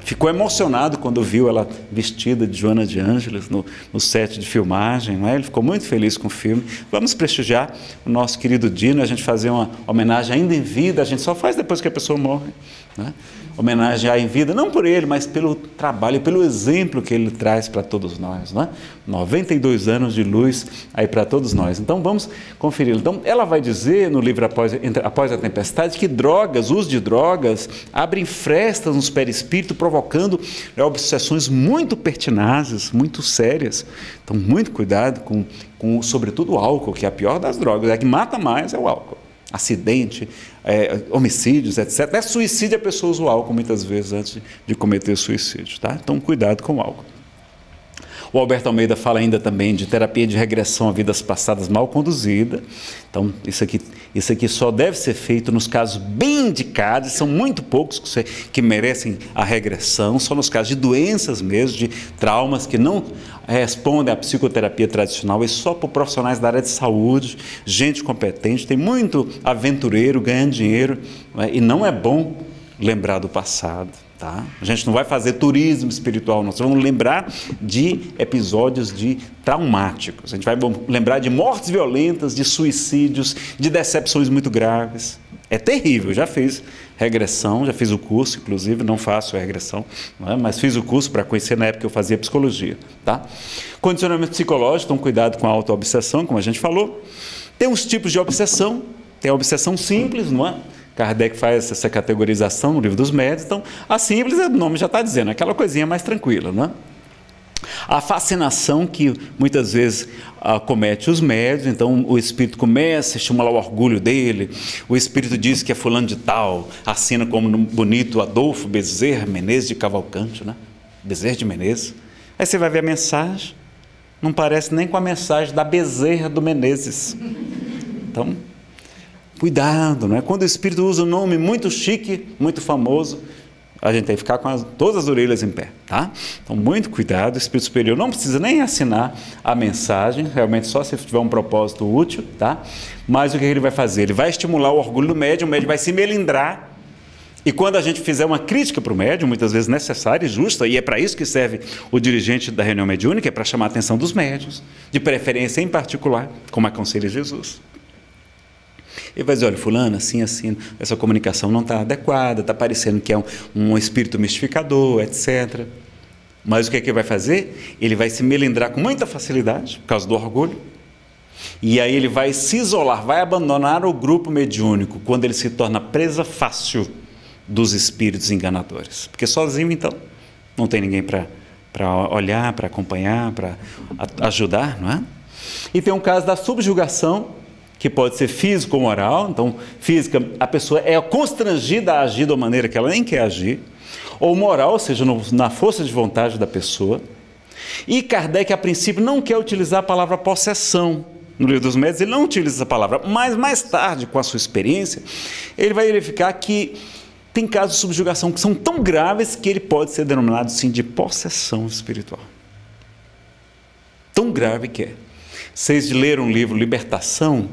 [SPEAKER 9] ficou emocionado quando viu ela vestida de Joana de Ângeles no, no set de filmagem, é? ele ficou muito feliz com o filme. Vamos prestigiar o nosso querido Dino, a gente fazer uma homenagem ainda em vida, a gente só faz depois que a pessoa morre. Né? Homenagem em vida, não por ele, mas pelo trabalho, pelo exemplo que ele traz para todos nós. Né? 92 anos de luz aí para todos nós. Então vamos conferir. Então ela vai dizer no livro Após, Após a Tempestade que drogas, uso de drogas, abrem frestas nos perispíritos, provocando né, obsessões muito pertinazes, muito sérias. Então, muito cuidado com, com sobretudo o álcool, que é a pior das drogas. É que mata mais é o álcool acidente, é, homicídios, etc. Até suicídio a pessoa usa o álcool muitas vezes antes de cometer suicídio. Tá? Então, cuidado com o álcool. O Alberto Almeida fala ainda também de terapia de regressão a vidas passadas mal conduzida. Então, isso aqui, isso aqui só deve ser feito nos casos bem indicados, são muito poucos que, merecem a regressão, só nos casos de doenças mesmo, de traumas que não respondem à psicoterapia tradicional, e só por profissionais da área de saúde, gente competente, tem muito aventureiro ganhando dinheiro, né? e não é bom lembrar do passado. Tá? A gente não vai fazer turismo espiritual, nós vamos lembrar de episódios de traumáticos. A gente vai lembrar de mortes violentas, de suicídios, de decepções muito graves. É terrível, já fiz regressão, já fiz o curso, inclusive, não faço a regressão, é? mas fiz o curso para conhecer na época que eu fazia psicologia. Tá? Condicionamento psicológico, então cuidado com a auto-obsessão, como a gente falou. Tem uns tipos de obsessão, Tem a obsessão simples, não é? Kardec faz essa categorização no livro dos médios. Então, a simples, o nome já está dizendo, aquela coisinha mais tranquila, não é? A fascinação que muitas vezes acomete os médios, então o espírito começa a estimular o orgulho dele, o espírito diz que é fulano de tal, assina como no bonito Adolfo Bezerra Menezes de Cavalcante, né? Bezerra de Menezes. Aí você vai ver a mensagem, não parece nem com a mensagem da Bezerra do Menezes. Então, cuidado, não é? Quando o espírito usa um nome muito chique, muito famoso, a gente tem que ficar com as, todas as orelhas em pé, tá? Então, muito cuidado, o Espírito Superior não precisa nem assinar a mensagem, realmente só se tiver um propósito útil, tá? Mas o que ele vai fazer? Ele vai estimular o orgulho do médium, o médium vai se melindrar, e quando a gente fizer uma crítica para o médium, muitas vezes necessária e justa, e é para isso que serve o dirigente da reunião mediúnica, é para chamar a atenção dos médios, de preferência em particular, como aconselha Jesus. Ele vai dizer, olha, fulano, assim, assim, essa comunicação não está adequada, está parecendo que é um, um espírito mistificador, etc. Mas o que é que ele vai fazer? Ele vai se melindrar com muita facilidade, por causa do orgulho, e aí ele vai se isolar, vai abandonar o grupo mediúnico quando ele se torna presa fácil dos espíritos enganadores. Porque sozinho, então, não tem ninguém para olhar, para acompanhar, para ajudar, não é? E tem um caso da subjugação que pode ser físico ou moral. Então, física, a pessoa é constrangida a agir da maneira que ela nem quer agir, ou moral, ou seja, no, na força de vontade da pessoa. E Kardec, a princípio, não quer utilizar a palavra possessão. No livro dos médios, ele não utiliza essa palavra, mas mais tarde, com a sua experiência, ele vai verificar que tem casos de subjugação que são tão graves que ele pode ser denominado, sim, de possessão espiritual. Tão grave que é. Vocês leram o livro Libertação,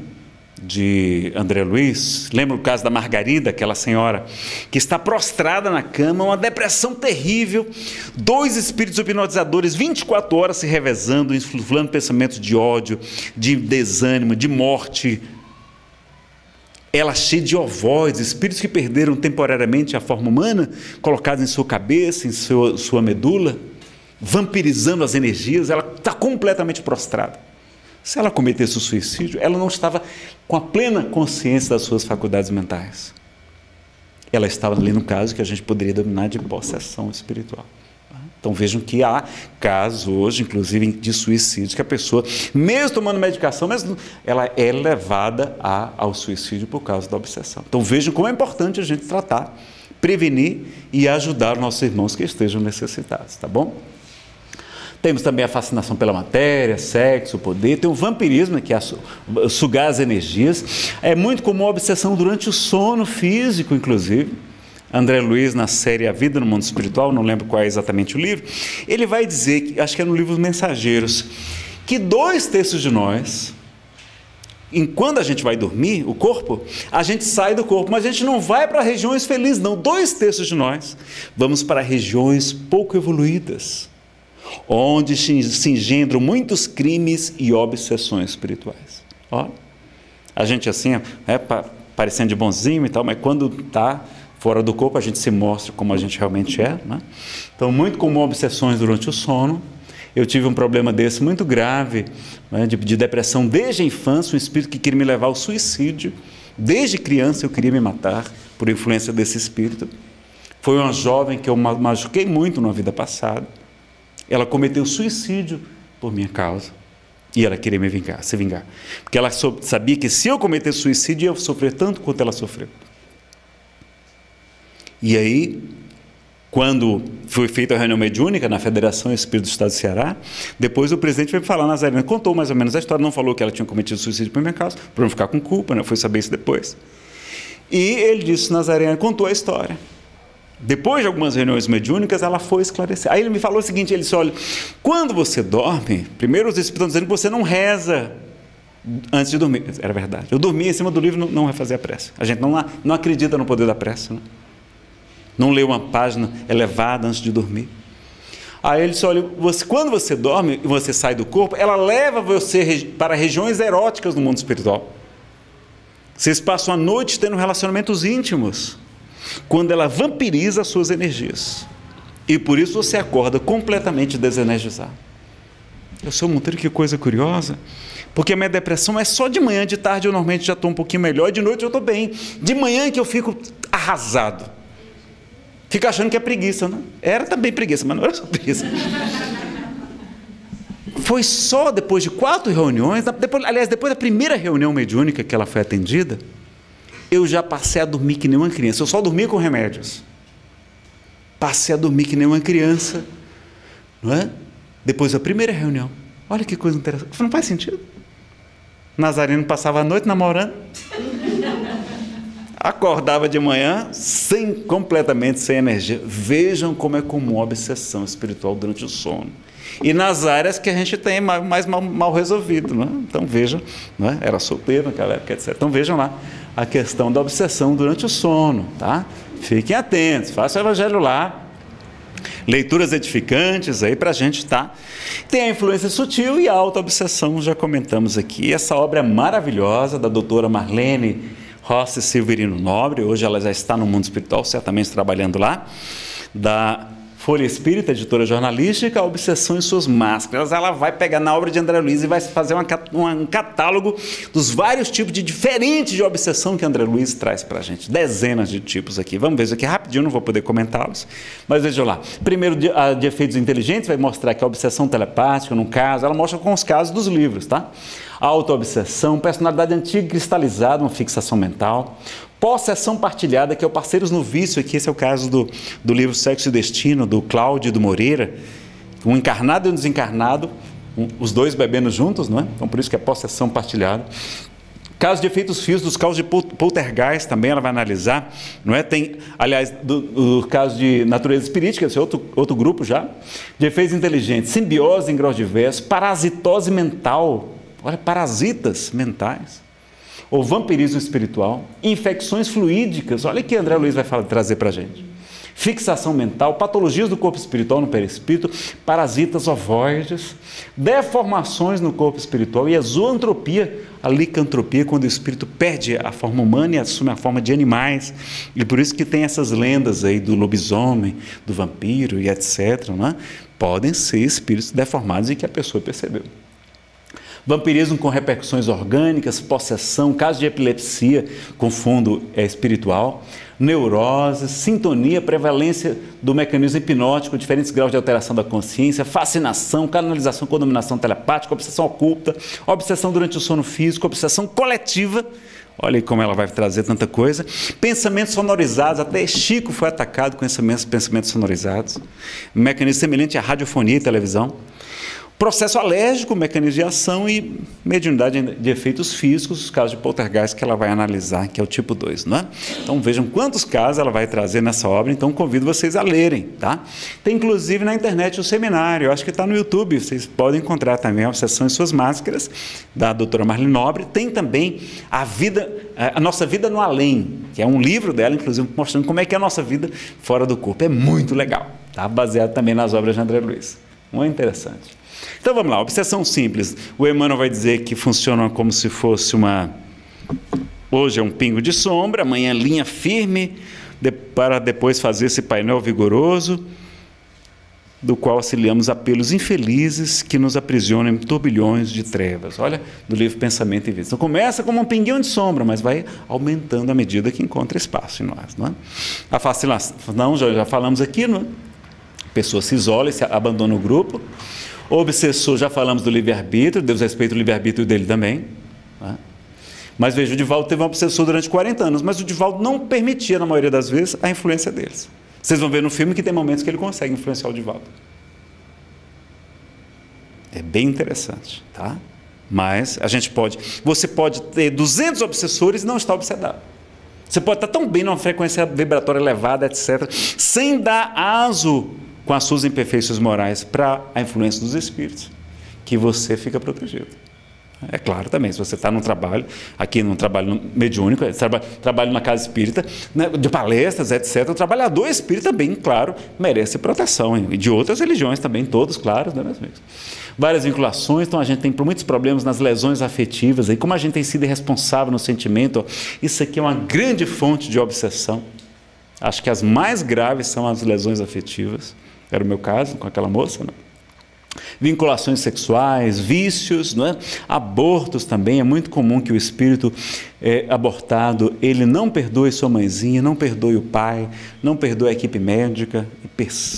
[SPEAKER 9] de André Luiz. Lembra o caso da Margarida, aquela senhora que está prostrada na cama, uma depressão terrível, dois espíritos hipnotizadores 24 horas se revezando, insuflando pensamentos de ódio, de desânimo, de morte. Ela cheia de ovós, espíritos que perderam temporariamente a forma humana, colocados em sua cabeça, em sua, sua medula, vampirizando as energias, ela está completamente prostrada. Se ela cometesse o suicídio, ela não estava com a plena consciência das suas faculdades mentais. Ela estava ali no caso que a gente poderia dominar de possessão espiritual. Então vejam que há casos hoje, inclusive de suicídio, que a pessoa, mesmo tomando medicação, mesmo, ela é levada a, ao suicídio por causa da obsessão. Então vejam como é importante a gente tratar, prevenir e ajudar nossos irmãos que estejam necessitados, tá bom? Temos também a fascinação pela matéria, sexo, poder. Tem o vampirismo, que é sugar as energias. É muito comum a obsessão durante o sono físico, inclusive. André Luiz, na série A Vida no Mundo Espiritual, não lembro qual é exatamente o livro, ele vai dizer, que, acho que é no livro Mensageiros, que dois terços de nós, enquanto a gente vai dormir, o corpo, a gente sai do corpo, mas a gente não vai para regiões felizes, não. Dois terços de nós vamos para regiões pouco evoluídas onde se engendram muitos crimes e obsessões espirituais. Ó, a gente assim, é parecendo de bonzinho e tal, mas quando está fora do corpo, a gente se mostra como a gente realmente é. Né? Então, muito comum obsessões durante o sono. Eu tive um problema desse muito grave, né, de, de depressão desde a infância, um espírito que queria me levar ao suicídio. Desde criança eu queria me matar por influência desse espírito. Foi uma jovem que eu machuquei muito na vida passada. Ela cometeu suicídio por minha causa. E ela queria me vingar, se vingar. Porque ela sabia que se eu cometesse suicídio, eu ia sofrer tanto quanto ela sofreu. E aí, quando foi feita a reunião mediúnica na Federação Espírito do Estado do Ceará, depois o presidente veio falar, Nazarena contou mais ou menos a história, não falou que ela tinha cometido suicídio por minha causa, para não ficar com culpa, né? foi saber isso depois. E ele disse, Nazarena contou a história. Depois de algumas reuniões mediúnicas, ela foi esclarecer. Aí ele me falou o seguinte: ele disse, olha, quando você dorme, primeiro os espíritos estão dizendo que você não reza antes de dormir. Era verdade. Eu dormia em cima do livro, não, não vai fazer a prece. A gente não, não acredita no poder da prece. Né? Não lê uma página elevada antes de dormir. Aí ele disse: olha, você, quando você dorme e você sai do corpo, ela leva você para regiões eróticas no mundo espiritual. Vocês passam a noite tendo relacionamentos íntimos quando ela vampiriza suas energias. E por isso você acorda completamente desenergizado. Eu sou Monteiro, que coisa curiosa. Porque a minha depressão é só de manhã, de tarde eu normalmente já estou um pouquinho melhor, de noite eu estou bem. De manhã é que eu fico arrasado. Fica achando que é preguiça, né? Era também preguiça, mas não era só preguiça. Foi só depois de quatro reuniões, depois, aliás, depois da primeira reunião mediúnica que ela foi atendida, eu já passei a dormir que nem uma criança. Eu só dormia com remédios. Passei a dormir que nem uma criança, não é? Depois da primeira reunião. Olha que coisa interessante. Não faz sentido. Nazareno passava a noite namorando acordava de manhã sem completamente sem energia. Vejam como é comum a obsessão espiritual durante o sono. E nas áreas que a gente tem mais, mais mal, mal, resolvido. Né? Então vejam, né? era solteiro naquela época, etc. Então vejam lá a questão da obsessão durante o sono. Tá? Fiquem atentos, façam o evangelho lá. Leituras edificantes aí para a gente, tá? Tem a influência sutil e a auto-obsessão, já comentamos aqui. Essa obra é maravilhosa, da doutora Marlene Rossi Silverino Nobre, hoje ela já está no mundo espiritual, certamente trabalhando lá, da Folha Espírita, editora jornalística, Obsessão e Suas Máscaras. Ela vai pegar na obra de André Luiz e vai fazer uma, um catálogo dos vários tipos de diferentes de obsessão que André Luiz traz para a gente. Dezenas de tipos aqui. Vamos ver isso aqui rapidinho, não vou poder comentá-los. Mas veja lá. Primeiro, de, a de efeitos inteligentes, vai mostrar que a obsessão telepática, no caso, ela mostra com os casos dos livros, tá? Autoobsessão, personalidade antiga cristalizada, uma fixação mental, Possessão partilhada, que é o Parceiros no Vício, aqui esse é o caso do, do livro Sexo e Destino, do Cláudio do Moreira, um encarnado e um desencarnado, um, os dois bebendo juntos, não é? Então por isso que é possessão partilhada. Caso de efeitos fios dos casos de poltergeist também ela vai analisar, não é? Tem, aliás, do, do caso de natureza espiritual, esse é outro, outro grupo já, de efeitos inteligentes, simbiose em graus diversos, parasitose mental, olha, parasitas mentais, ou vampirismo espiritual, infecções fluídicas, olha que André Luiz vai falar, trazer para a gente. Fixação mental, patologias do corpo espiritual no perispírito, parasitas ovoides, deformações no corpo espiritual e a zoantropia, a licantropia, quando o espírito perde a forma humana e assume a forma de animais. E por isso que tem essas lendas aí do lobisomem, do vampiro e etc. Né? Podem ser espíritos deformados e que a pessoa percebeu. Vampirismo com repercussões orgânicas, possessão, caso de epilepsia com fundo é, espiritual, neurose, sintonia, prevalência do mecanismo hipnótico, diferentes graus de alteração da consciência, fascinação, canalização com dominação telepática, obsessão oculta, obsessão durante o sono físico, obsessão coletiva. Olha aí como ela vai trazer tanta coisa. Pensamentos sonorizados, até Chico foi atacado com esses pensamentos sonorizados. mecanismo semelhante à radiofonia e televisão Processo alérgico, mecanismo de ação e mediunidade de efeitos físicos, os casos de poltergeist que ela vai analisar, que é o tipo 2, não é? Então vejam quantos casos ela vai trazer nessa obra, então convido vocês a lerem, tá? Tem inclusive na internet o seminário, acho que está no YouTube, vocês podem encontrar também a Obsessão em Suas Máscaras, da doutora Marlene Nobre. Tem também a vida, a nossa vida no além, que é um livro dela, inclusive, mostrando como é que é a nossa vida fora do corpo. É muito legal, tá? Baseado também nas obras de André Luiz. Muito interessante. Então vamos lá, obsessão simples. O Emmanuel vai dizer que funciona como se fosse uma. Hoje é um pingo de sombra, amanhã é linha firme, de, para depois fazer esse painel vigoroso, do qual auxiliamos apelos infelizes que nos aprisionam em turbilhões de trevas. Olha, do livro Pensamento e Vida. Então começa como um pinguinho de sombra, mas vai aumentando à medida que encontra espaço em nós. Não é? A fascinação, não, já, já falamos aqui, não é? a pessoa se isola e se abandona o grupo. Obsessor, já falamos do livre-arbítrio, Deus respeita o livre-arbítrio dele também. Tá? Mas veja, o Divaldo teve um obsessor durante 40 anos, mas o Divaldo não permitia, na maioria das vezes, a influência deles. Vocês vão ver no filme que tem momentos que ele consegue influenciar o Divaldo. É bem interessante, tá? Mas a gente pode, você pode ter 200 obsessores e não estar obsedado. Você pode estar tão bem numa frequência vibratória elevada, etc., sem dar aso com as suas imperfeições morais para a influência dos espíritos, que você fica protegido. É claro também, se você está num trabalho, aqui num trabalho mediúnico, trabalho na casa espírita, né, de palestras, etc., o trabalhador espírita, bem claro, merece proteção. E de outras religiões também, todos, claro, né, meus amigos? Várias vinculações, então a gente tem muitos problemas nas lesões afetivas, e como a gente tem sido irresponsável no sentimento, isso aqui é uma grande fonte de obsessão. Acho que as mais graves são as lesões afetivas. Era o meu caso com aquela moça. Né? vinculações sexuais, vícios, não é? abortos também. É muito comum que o espírito é, abortado ele não perdoe sua mãezinha, não perdoe o pai, não perdoe a equipe médica e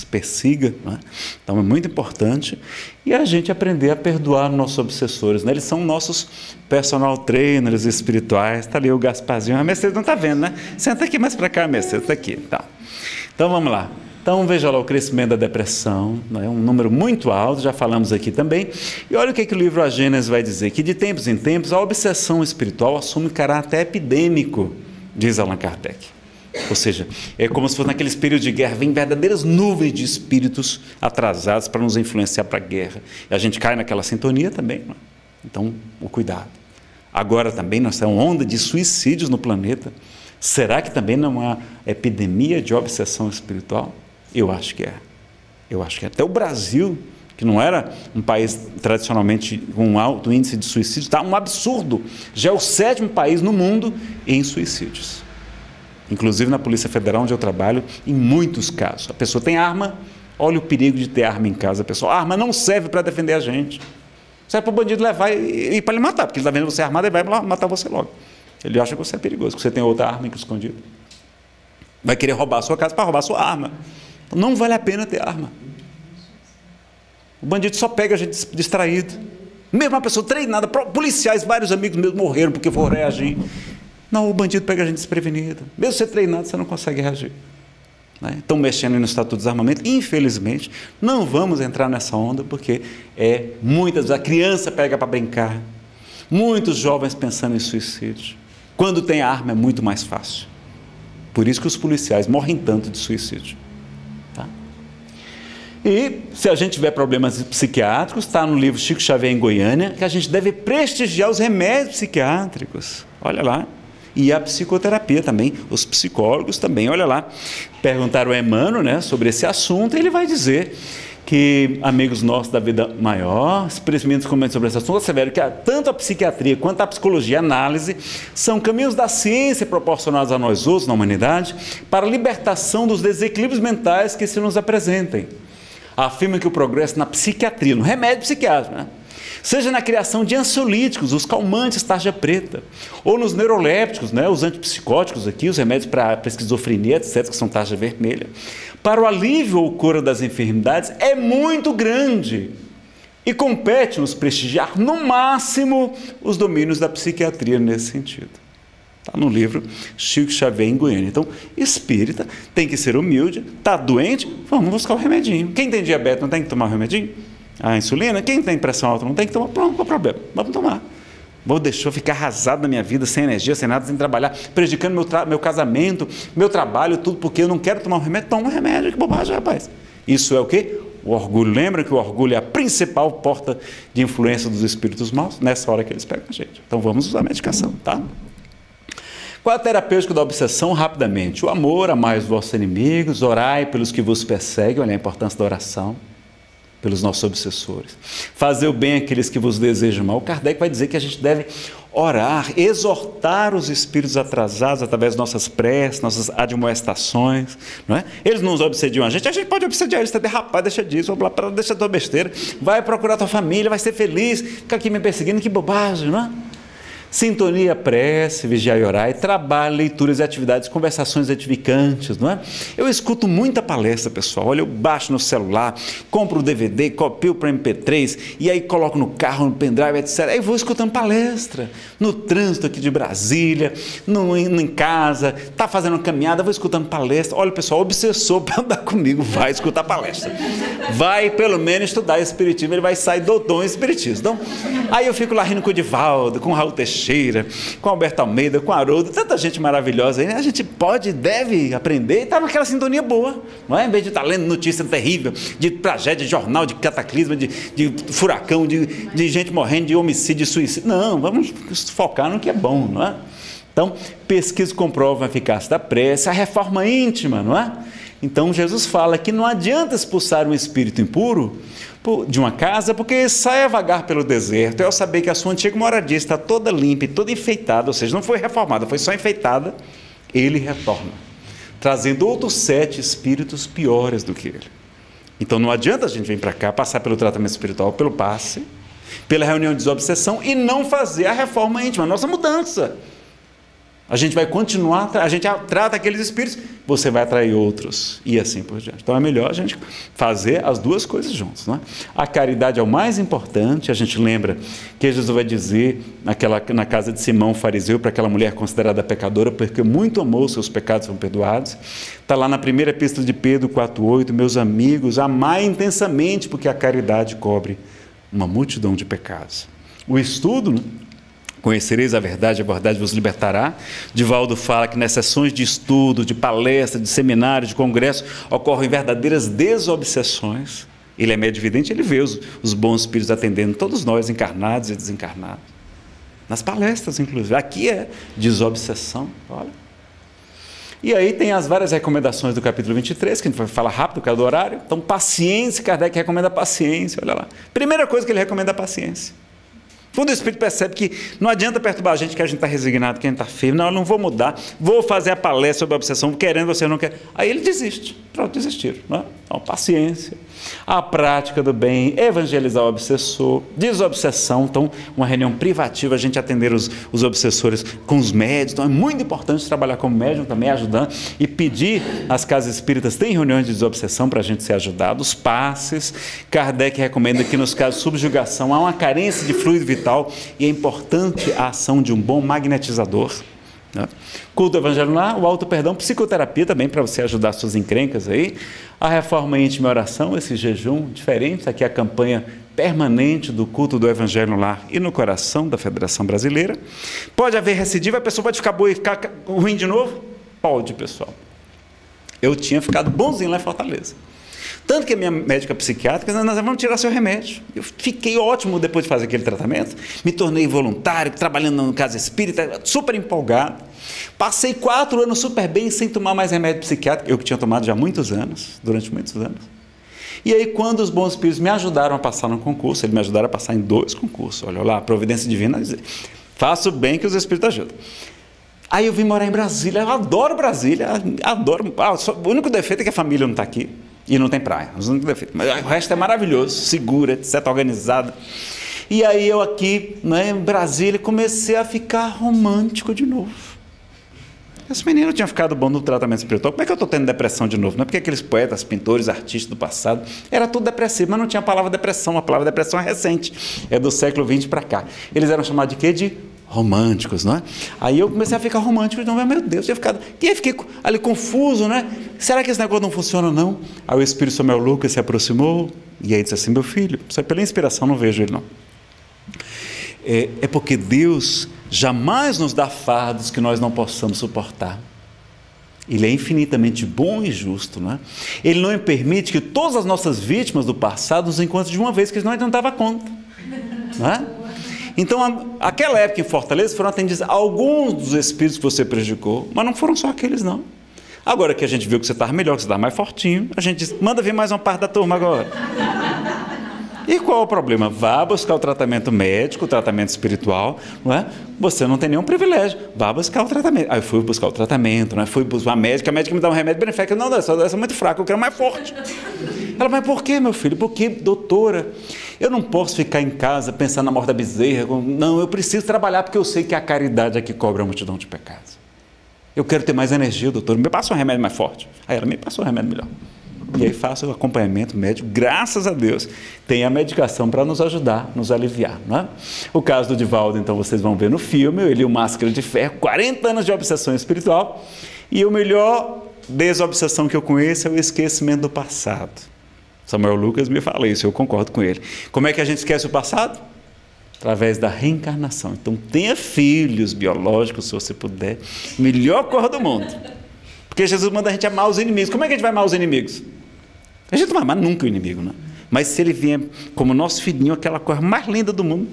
[SPEAKER 9] persiga. É? Então é muito importante. E a gente aprender a perdoar nossos obsessores. Né? Eles são nossos personal trainers espirituais. Está ali o Gasparzinho. A Mercedes não está vendo, né? Senta aqui mais para cá, Mercedes. Está aqui. Tá. Então vamos lá. Então veja lá o crescimento da depressão, é um número muito alto, já falamos aqui também. E olha o que, que o livro A Gênesis vai dizer: que de tempos em tempos a obsessão espiritual assume caráter epidêmico, diz Allan Kardec. Ou seja, é como se fosse naqueles períodos de guerra, vem verdadeiras nuvens de espíritos atrasados para nos influenciar para a guerra. E a gente cai naquela sintonia também. É? Então, o cuidado. Agora também nós temos onda de suicídios no planeta. Será que também não há epidemia de obsessão espiritual? Eu acho que é. Eu acho que é. Até o Brasil, que não era um país tradicionalmente com alto índice de suicídio, está um absurdo. Já é o sétimo país no mundo em suicídios. Inclusive na Polícia Federal, onde eu trabalho, em muitos casos. A pessoa tem arma, olha o perigo de ter arma em casa. A pessoa, a arma não serve para defender a gente. Serve para o bandido levar e, e para ele matar, porque ele está vendo você armado e vai matar você logo. Ele acha que você é perigoso, que você tem outra arma escondida. Vai querer roubar a sua casa para roubar a sua arma. Não vale a pena ter arma. O bandido só pega a gente distraído. Mesmo uma pessoa treinada, policiais, vários amigos meus morreram porque foram reagir. Não, o bandido pega a gente desprevenida. Mesmo você treinado, você não consegue reagir. Né? Estão mexendo no Estatuto de Desarmamento. Infelizmente, não vamos entrar nessa onda, porque é muitas a criança pega para brincar. Muitos jovens pensando em suicídio. Quando tem arma é muito mais fácil. Por isso que os policiais morrem tanto de suicídio. E se a gente tiver problemas psiquiátricos, está no livro Chico Xavier em Goiânia, que a gente deve prestigiar os remédios psiquiátricos. Olha lá. E a psicoterapia também, os psicólogos também, olha lá. Perguntaram a Emmanuel né, sobre esse assunto, e ele vai dizer que amigos nossos da vida maior, expressamente comentam sobre esse assunto, asseveram que tanto a psiquiatria quanto a psicologia a análise são caminhos da ciência proporcionados a nós outros, na humanidade, para a libertação dos desequilíbrios mentais que se nos apresentem afirma que o progresso na psiquiatria, no remédio psiquiátrico, né? seja na criação de ansiolíticos, os calmantes tarja preta, ou nos neurolépticos, né, os antipsicóticos aqui, os remédios para esquizofrenia, etc., que são tarja vermelha, para o alívio ou cura das enfermidades é muito grande e compete-nos prestigiar no máximo os domínios da psiquiatria nesse sentido. Está no livro Chico Xavier em Goiânia. Então, espírita tem que ser humilde, está doente, vamos buscar o remedinho. Quem tem diabetes não tem que tomar o remedinho? A insulina? Quem tem pressão alta não tem que tomar? Pronto, qual o problema? Vamos tomar. Vou deixar ficar arrasado na minha vida, sem energia, sem nada, sem trabalhar, prejudicando meu, meu casamento, meu trabalho, tudo, porque eu não quero tomar um remédio. Toma um remédio, que bobagem, rapaz. Isso é o quê? O orgulho. Lembra que o orgulho é a principal porta de influência dos espíritos maus? Nessa hora que eles pegam a gente. Então vamos usar a medicação, tá? Qual é a terapêutica da obsessão? Rapidamente. O amor, amai os vossos inimigos, orai pelos que vos perseguem, olha a importância da oração, pelos nossos obsessores. Fazer o bem àqueles que vos desejam mal. O Kardec vai dizer que a gente deve orar, exortar os espíritos atrasados através de nossas preces, nossas admoestações, não é? Eles não obsediam a gente, a gente pode obsediar eles, tá rapaz, deixa disso, vamos lá, deixa tua besteira, vai procurar tua família, vai ser feliz, fica aqui me perseguindo, que bobagem, não é? Sintonia, prece, vigiar e orar, trabalho, leituras e atividades, conversações edificantes, não é? Eu escuto muita palestra, pessoal. Olha, eu baixo no celular, compro o DVD, copio para MP3, e aí coloco no carro, no pendrive, etc. Aí vou escutando palestra, no trânsito aqui de Brasília, no, em casa, tá fazendo caminhada, vou escutando palestra. Olha, pessoal, obsessor para andar comigo, vai escutar palestra. Vai, pelo menos, estudar Espiritismo, ele vai sair doutor em Espiritismo. Então, aí eu fico lá rindo com o Divaldo, com o Raul Teixeira, Teixeira, com Alberto Almeida, com Haroldo, tanta gente maravilhosa aí, né? a gente pode, deve aprender e estar tá naquela sintonia boa, não é? Em vez de estar tá lendo notícia terrível, de tragédia, de jornal, de cataclisma, de, de furacão, de, de gente morrendo, de homicídio, de suicídio. Não, vamos focar no que é bom, não é? Então, pesquisa comprova a eficácia da prece, a reforma íntima, não é? Então, Jesus fala que não adianta expulsar um espírito impuro de uma casa, porque sai a vagar pelo deserto. É ao saber que a sua antiga moradia está toda limpa e toda enfeitada, ou seja, não foi reformada, foi só enfeitada, ele retorna, trazendo outros sete espíritos piores do que ele. Então não adianta a gente vir para cá, passar pelo tratamento espiritual, pelo passe, pela reunião de desobsessão e não fazer a reforma íntima, a nossa mudança. A gente vai continuar, a gente trata aqueles espíritos, você vai atrair outros e assim por diante. Então é melhor a gente fazer as duas coisas juntos. Não é? A caridade é o mais importante. A gente lembra que Jesus vai dizer naquela, na casa de Simão, fariseu, para aquela mulher considerada pecadora, porque muito amou, seus pecados são perdoados. Está lá na primeira epístola de Pedro 4,8: Meus amigos, amai intensamente, porque a caridade cobre uma multidão de pecados. O estudo Conhecereis a verdade, a verdade vos libertará. Divaldo fala que nas sessões de estudo, de palestra, de seminário, de congresso, ocorrem verdadeiras desobsessões. Ele é médio vidente, ele vê os, os bons espíritos atendendo todos nós, encarnados e desencarnados. Nas palestras, inclusive. Aqui é desobsessão, olha. E aí tem as várias recomendações do capítulo 23, que a gente vai falar rápido, por causa do horário. Então, paciência, Kardec recomenda paciência, olha lá. Primeira coisa que ele recomenda é paciência. Quando o Espírito percebe que não adianta perturbar a gente, que a gente está resignado, que a gente está firme, não, eu não vou mudar, vou fazer a palestra sobre a obsessão, querendo você não quer. Aí ele desiste. Pronto, desistiram. Não é? Então, paciência. A prática do bem, evangelizar o obsessor, desobsessão. Então, uma reunião privativa, a gente atender os, os obsessores com os médios. Então, é muito importante trabalhar como médium também, ajudando e pedir às casas espíritas, tem reuniões de desobsessão para a gente ser ajudado, os passes. Kardec recomenda que nos casos de subjugação há uma carência de fluido vital e é importante a ação de um bom magnetizador. Né? Culto evangelho lá, o auto perdão, psicoterapia também para você ajudar suas encrencas aí. A reforma íntima e oração, esse jejum diferente, aqui a campanha permanente do culto do evangelho lá e no coração da Federação Brasileira. Pode haver recidiva, a pessoa pode ficar boa e ficar ruim de novo? Pode, pessoal. Eu tinha ficado bonzinho lá em Fortaleza. Tanto que a minha médica psiquiátrica, nós vamos tirar seu remédio. Eu fiquei ótimo depois de fazer aquele tratamento, me tornei voluntário, trabalhando no casa espírita, super empolgado. Passei quatro anos super bem sem tomar mais remédio psiquiátrico, eu que tinha tomado já muitos anos, durante muitos anos. E aí, quando os bons espíritos me ajudaram a passar no concurso, eles me ajudaram a passar em dois concursos. Olha lá, providência divina faço bem que os espíritos ajudam. Aí eu vim morar em Brasília, eu adoro Brasília, adoro. Ah, só, o único defeito é que a família não está aqui. E não tem praia. Mas o resto é maravilhoso, seguro, etc., organizado. E aí eu aqui, né, em Brasília, comecei a ficar romântico de novo. Esse menino tinha ficado bom no tratamento espiritual. Como é que eu estou tendo depressão de novo? Não é porque aqueles poetas, pintores, artistas do passado, era tudo depressivo, mas não tinha a palavra depressão. A palavra depressão é recente, é do século XX para cá. Eles eram chamados de quê? De românticos, não é? Aí eu comecei a ficar romântico, então, meu Deus, eu ficado, e aí fiquei ali confuso, né? Será que esse negócio não funciona não? Aí o Espírito Samuel Lucas se aproximou e aí disse assim, meu filho, só pela inspiração não vejo ele não. É, é porque Deus jamais nos dá fardos que nós não possamos suportar. Ele é infinitamente bom e justo, não é? Ele não permite que todas as nossas vítimas do passado nos encontrem de uma vez que nós não dava conta, não é? Então, aquela época em Fortaleza foram atendidos alguns dos espíritos que você prejudicou, mas não foram só aqueles, não. Agora que a gente viu que você estava melhor, que você estava mais fortinho, a gente disse, manda vir mais uma parte da turma agora. E qual é o problema? Vá buscar o tratamento médico, o tratamento espiritual, não é? Você não tem nenhum privilégio. Vá buscar o tratamento. Aí eu fui buscar o tratamento, não é? Fui buscar a médica, a médica me dá um remédio benefício. Não, essa, essa é muito fraca, eu quero mais forte. Ela, mas por que, meu filho? Porque, doutora, eu não posso ficar em casa pensando na morte da bezerra. Não, eu preciso trabalhar porque eu sei que a caridade é que cobra a multidão de pecados. Eu quero ter mais energia, doutor. Me passa um remédio mais forte. Aí ela me passou um remédio melhor. E aí faço o acompanhamento médico, graças a Deus, tem a medicação para nos ajudar, nos aliviar. Não é? O caso do Divaldo, então, vocês vão ver no filme, ele o Máscara de Ferro, 40 anos de obsessão espiritual, e o melhor desobsessão que eu conheço é o esquecimento do passado. Samuel Lucas me fala isso, eu concordo com ele. Como é que a gente esquece o passado? Através da reencarnação. Então, tenha filhos biológicos, se você puder. Melhor coisa do mundo. Porque Jesus manda a gente amar os inimigos. Como é que a gente vai amar os inimigos? A gente não vai amar nunca o inimigo, né? Mas se ele vier como nosso filhinho, aquela coisa mais linda do mundo,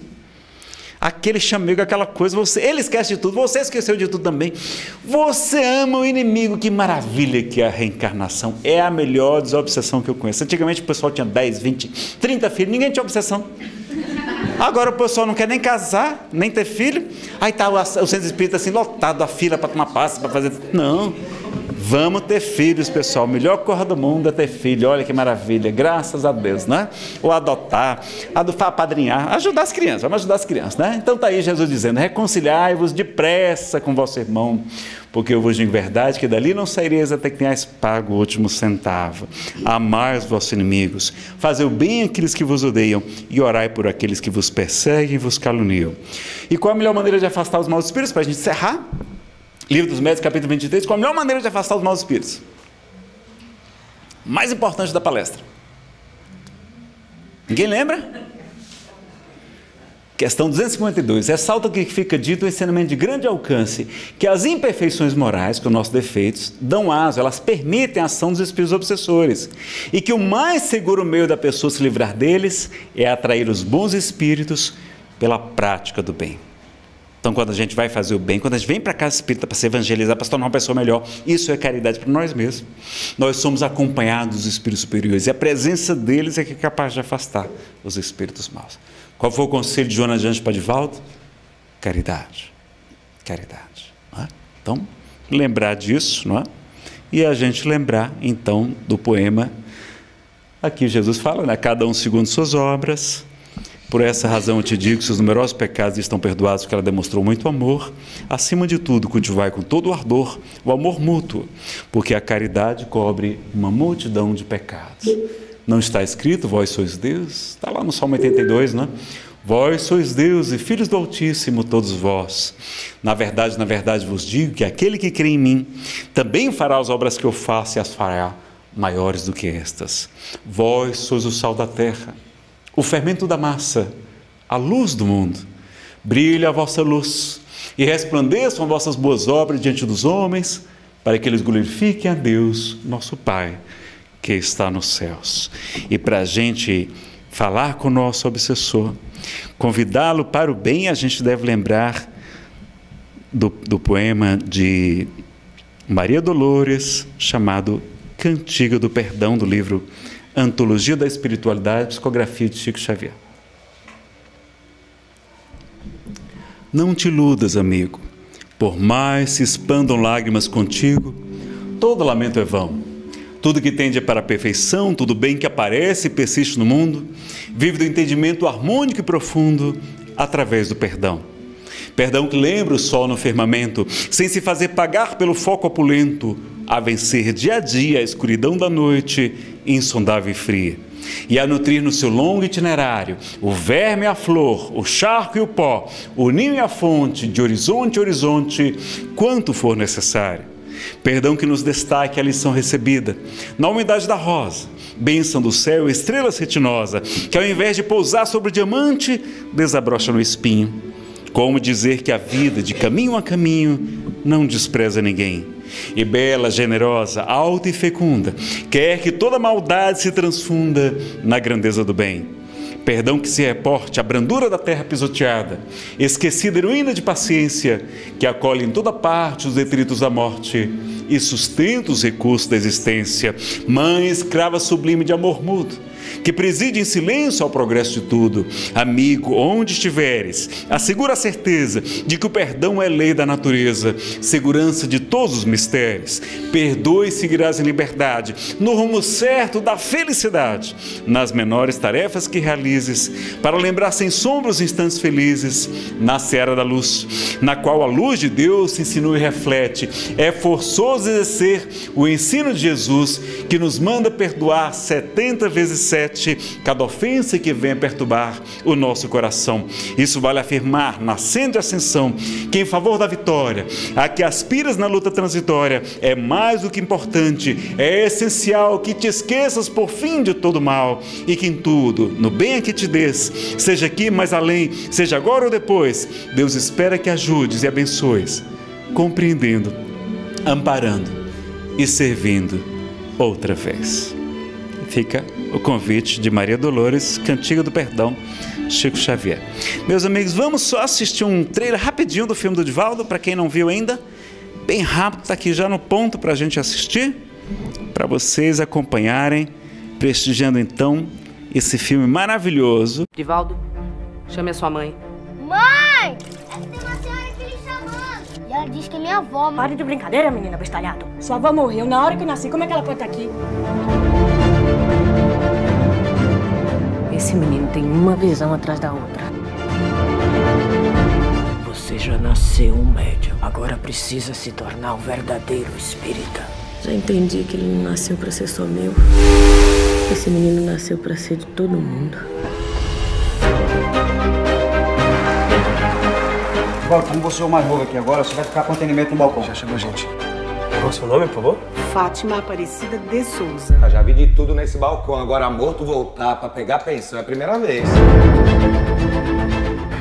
[SPEAKER 9] aquele chamego, aquela coisa, você, ele esquece de tudo, você esqueceu de tudo também. Você ama o inimigo, que maravilha que é a reencarnação. É a melhor desobsessão que eu conheço. Antigamente o pessoal tinha 10, 20, 30 filhos, ninguém tinha obsessão. Agora o pessoal não quer nem casar, nem ter filho. Aí está o, o centro espírita assim lotado, a fila para tomar passe, para fazer. Não. Vamos ter filhos, pessoal. Melhor coisa do mundo é ter filho. Olha que maravilha. Graças a Deus, né? Ou adotar, apadrinhar, ajudar as crianças. Vamos ajudar as crianças, né? Então tá aí Jesus dizendo: reconciliai-vos depressa com vosso irmão, porque eu vos digo verdade que dali não saireis até que tenhais pago o último centavo. Amai os vossos inimigos, fazei o bem àqueles que vos odeiam e orai por aqueles que vos perseguem e vos caluniam. E qual a melhor maneira de afastar os maus espíritos? Para a gente encerrar, Livro dos Médicos, capítulo 23, qual a melhor maneira de afastar os maus espíritos? Mais importante da palestra. Ninguém lembra? Questão 252. Ressalta que fica dito o ensinamento de grande alcance, que as imperfeições morais, que os nossos defeitos, dão aso, elas permitem a ação dos espíritos obsessores. E que o mais seguro meio da pessoa se livrar deles é atrair os bons espíritos pela prática do bem. Então, quando a gente vai fazer o bem, quando a gente vem para a casa espírita para se evangelizar, para se tornar uma pessoa melhor, isso é caridade para nós mesmos. Nós somos acompanhados dos espíritos superiores e a presença deles é que é capaz de afastar os espíritos maus. Qual foi o conselho de Jonas de Anjos Padivaldo? Caridade. Caridade. É? Então, lembrar disso, não é? E a gente lembrar, então, do poema. Aqui Jesus fala, né? Cada um segundo suas obras. Por essa razão eu te digo que seus numerosos pecados estão perdoados, porque ela demonstrou muito amor. Acima de tudo, cultivai com todo o ardor o amor mútuo, porque a caridade cobre uma multidão de pecados. Não está escrito, vós sois Deus? Está lá no Salmo 82, né? Vós sois Deus e filhos do Altíssimo, todos vós. Na verdade, na verdade vos digo que aquele que crê em mim também fará as obras que eu faço e as fará maiores do que estas. Vós sois o sal da terra, o fermento da massa, a luz do mundo. Brilha a vossa luz e resplandeçam vossas boas obras diante dos homens, para que eles glorifiquem a Deus, nosso Pai que está nos céus. E para a gente falar com o nosso obsessor, convidá-lo para o bem, a gente deve lembrar do, do poema de Maria Dolores, chamado Cantiga do Perdão, do livro Antologia da Espiritualidade, Psicografia de Chico Xavier. Não te iludas, amigo, por mais se expandam lágrimas contigo, todo lamento é vão tudo que tende para a perfeição, tudo bem que aparece e persiste no mundo, vive do entendimento harmônico e profundo através do perdão. Perdão que lembra o sol no firmamento, sem se fazer pagar pelo foco opulento, a vencer dia a dia a escuridão da noite, insondável e fria, e a nutrir no seu longo itinerário o verme e a flor, o charco e o pó, o ninho e a fonte, de horizonte a horizonte, quanto for necessário Perdão que nos destaque a lição recebida. Na umidade da rosa, bênção do céu, estrela retinosa, que ao invés de pousar sobre o diamante, desabrocha no espinho. Como dizer que a vida, de caminho a caminho, não despreza ninguém. E bela, generosa, alta e fecunda, quer que toda maldade se transfunda na grandeza do bem. Perdão que se reporte à brandura da terra pisoteada, esquecida heroína de paciência, que acolhe em toda parte os detritos da morte e sustenta os recursos da existência, mãe escrava sublime de amor mudo que preside em silêncio ao progresso de tudo. Amigo, onde estiveres, assegura a certeza de que o perdão é lei da natureza, segurança de todos os mistérios. Perdoe e seguirás em liberdade, no rumo certo da felicidade, nas menores tarefas que realizes, para lembrar sem sombra os instantes felizes, na seara da luz, na qual a luz de Deus se insinua e reflete. É forçoso exercer o ensino de Jesus, que nos manda perdoar 70 vezes 7 cada ofensa que venha perturbar o nosso coração. Isso vale afirmar, nascendo de ascensão, que em favor da vitória, a que aspiras na luta transitória, é mais do que importante, é essencial que te esqueças por fim de todo mal e que em tudo, no bem que te des, seja aqui, mais além, seja agora ou depois, Deus espera que ajudes e abençoes, compreendendo, amparando e servindo outra vez. Fica o convite de Maria Dolores, Cantiga do Perdão, Chico Xavier. Meus amigos, vamos só assistir um trailer rapidinho do filme do Divaldo, para quem não viu ainda. Bem rápido, está aqui já no ponto para a gente assistir, para vocês acompanharem, prestigiando então esse filme maravilhoso.
[SPEAKER 1] Divaldo, chame a sua mãe.
[SPEAKER 2] Mãe! Tem uma senhora aqui lhe chamando. E ela diz que é minha avó.
[SPEAKER 3] Pare de brincadeira, menina bestalhado. Sua avó morreu na hora que eu nasci. Como é que ela pode estar aqui? Esse menino tem uma visão atrás da outra. Você já nasceu um médium. Agora precisa se tornar o verdadeiro espírita. Já entendi que ele não nasceu para ser só meu. Esse menino nasceu para ser de todo mundo.
[SPEAKER 10] Agora, como você é o mais novo aqui agora, você vai ficar com atendimento no balcão.
[SPEAKER 5] Já chegou gente. Qual é o seu nome, por favor?
[SPEAKER 6] Fátima Aparecida de Souza.
[SPEAKER 7] Eu já vi de tudo nesse balcão. Agora, morto voltar pra pegar pensão é a primeira vez.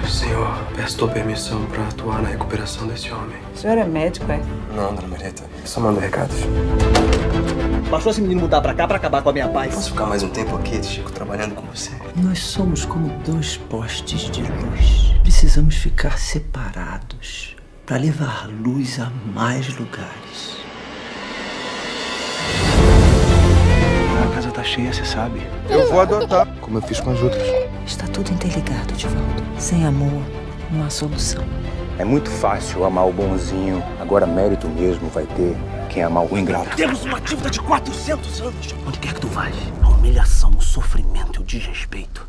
[SPEAKER 5] Senhor, peço tua permissão pra atuar na recuperação desse homem.
[SPEAKER 6] O senhor é médico, é?
[SPEAKER 5] Não, dona Marieta. Só mando recados.
[SPEAKER 4] Bastou esse menino mudar pra cá pra acabar com a minha paz.
[SPEAKER 5] Posso ficar mais um tempo aqui, Chico, trabalhando com você?
[SPEAKER 8] Nós somos como dois postes de luz. Precisamos ficar separados para levar luz a mais lugares.
[SPEAKER 10] Tá cheia, você sabe.
[SPEAKER 7] Eu vou adotar.
[SPEAKER 5] Como eu fiz com as outras.
[SPEAKER 3] Está tudo interligado, Divaldo. Sem amor, não há solução.
[SPEAKER 7] É muito fácil amar o bonzinho. Agora, mérito mesmo vai ter quem amar o ingrato.
[SPEAKER 10] Temos uma dívida de 400 anos. Onde quer que tu vais? A humilhação, o sofrimento e o desrespeito.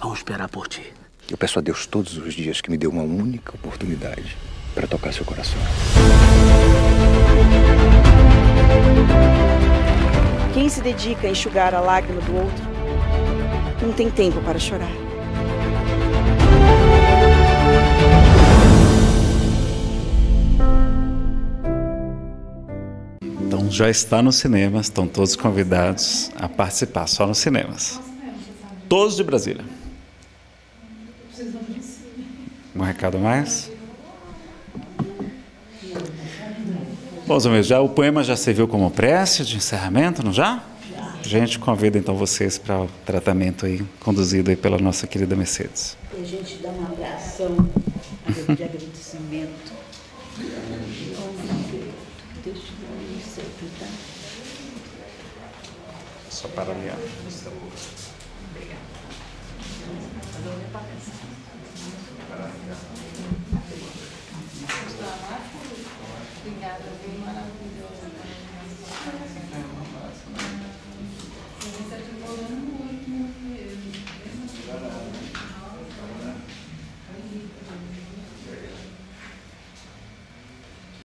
[SPEAKER 10] Vamos esperar por ti.
[SPEAKER 7] Eu peço a Deus todos os dias que me dê uma única oportunidade para tocar seu coração.
[SPEAKER 6] Quem se dedica a enxugar a lágrima do outro não tem tempo para chorar.
[SPEAKER 9] Então já está nos cinemas, estão todos convidados a participar, só nos cinemas. Todos de Brasília. Um recado a mais? Bom, amigos, já, o poema já serviu como prece de encerramento, não já? A gente convida então vocês para o tratamento aí, conduzido aí pela nossa querida Mercedes.
[SPEAKER 3] E a gente dá um abração de agradecimento. Deus te sempre, tá?
[SPEAKER 9] Só para alinhar.
[SPEAKER 3] Obrigada, terima kasih.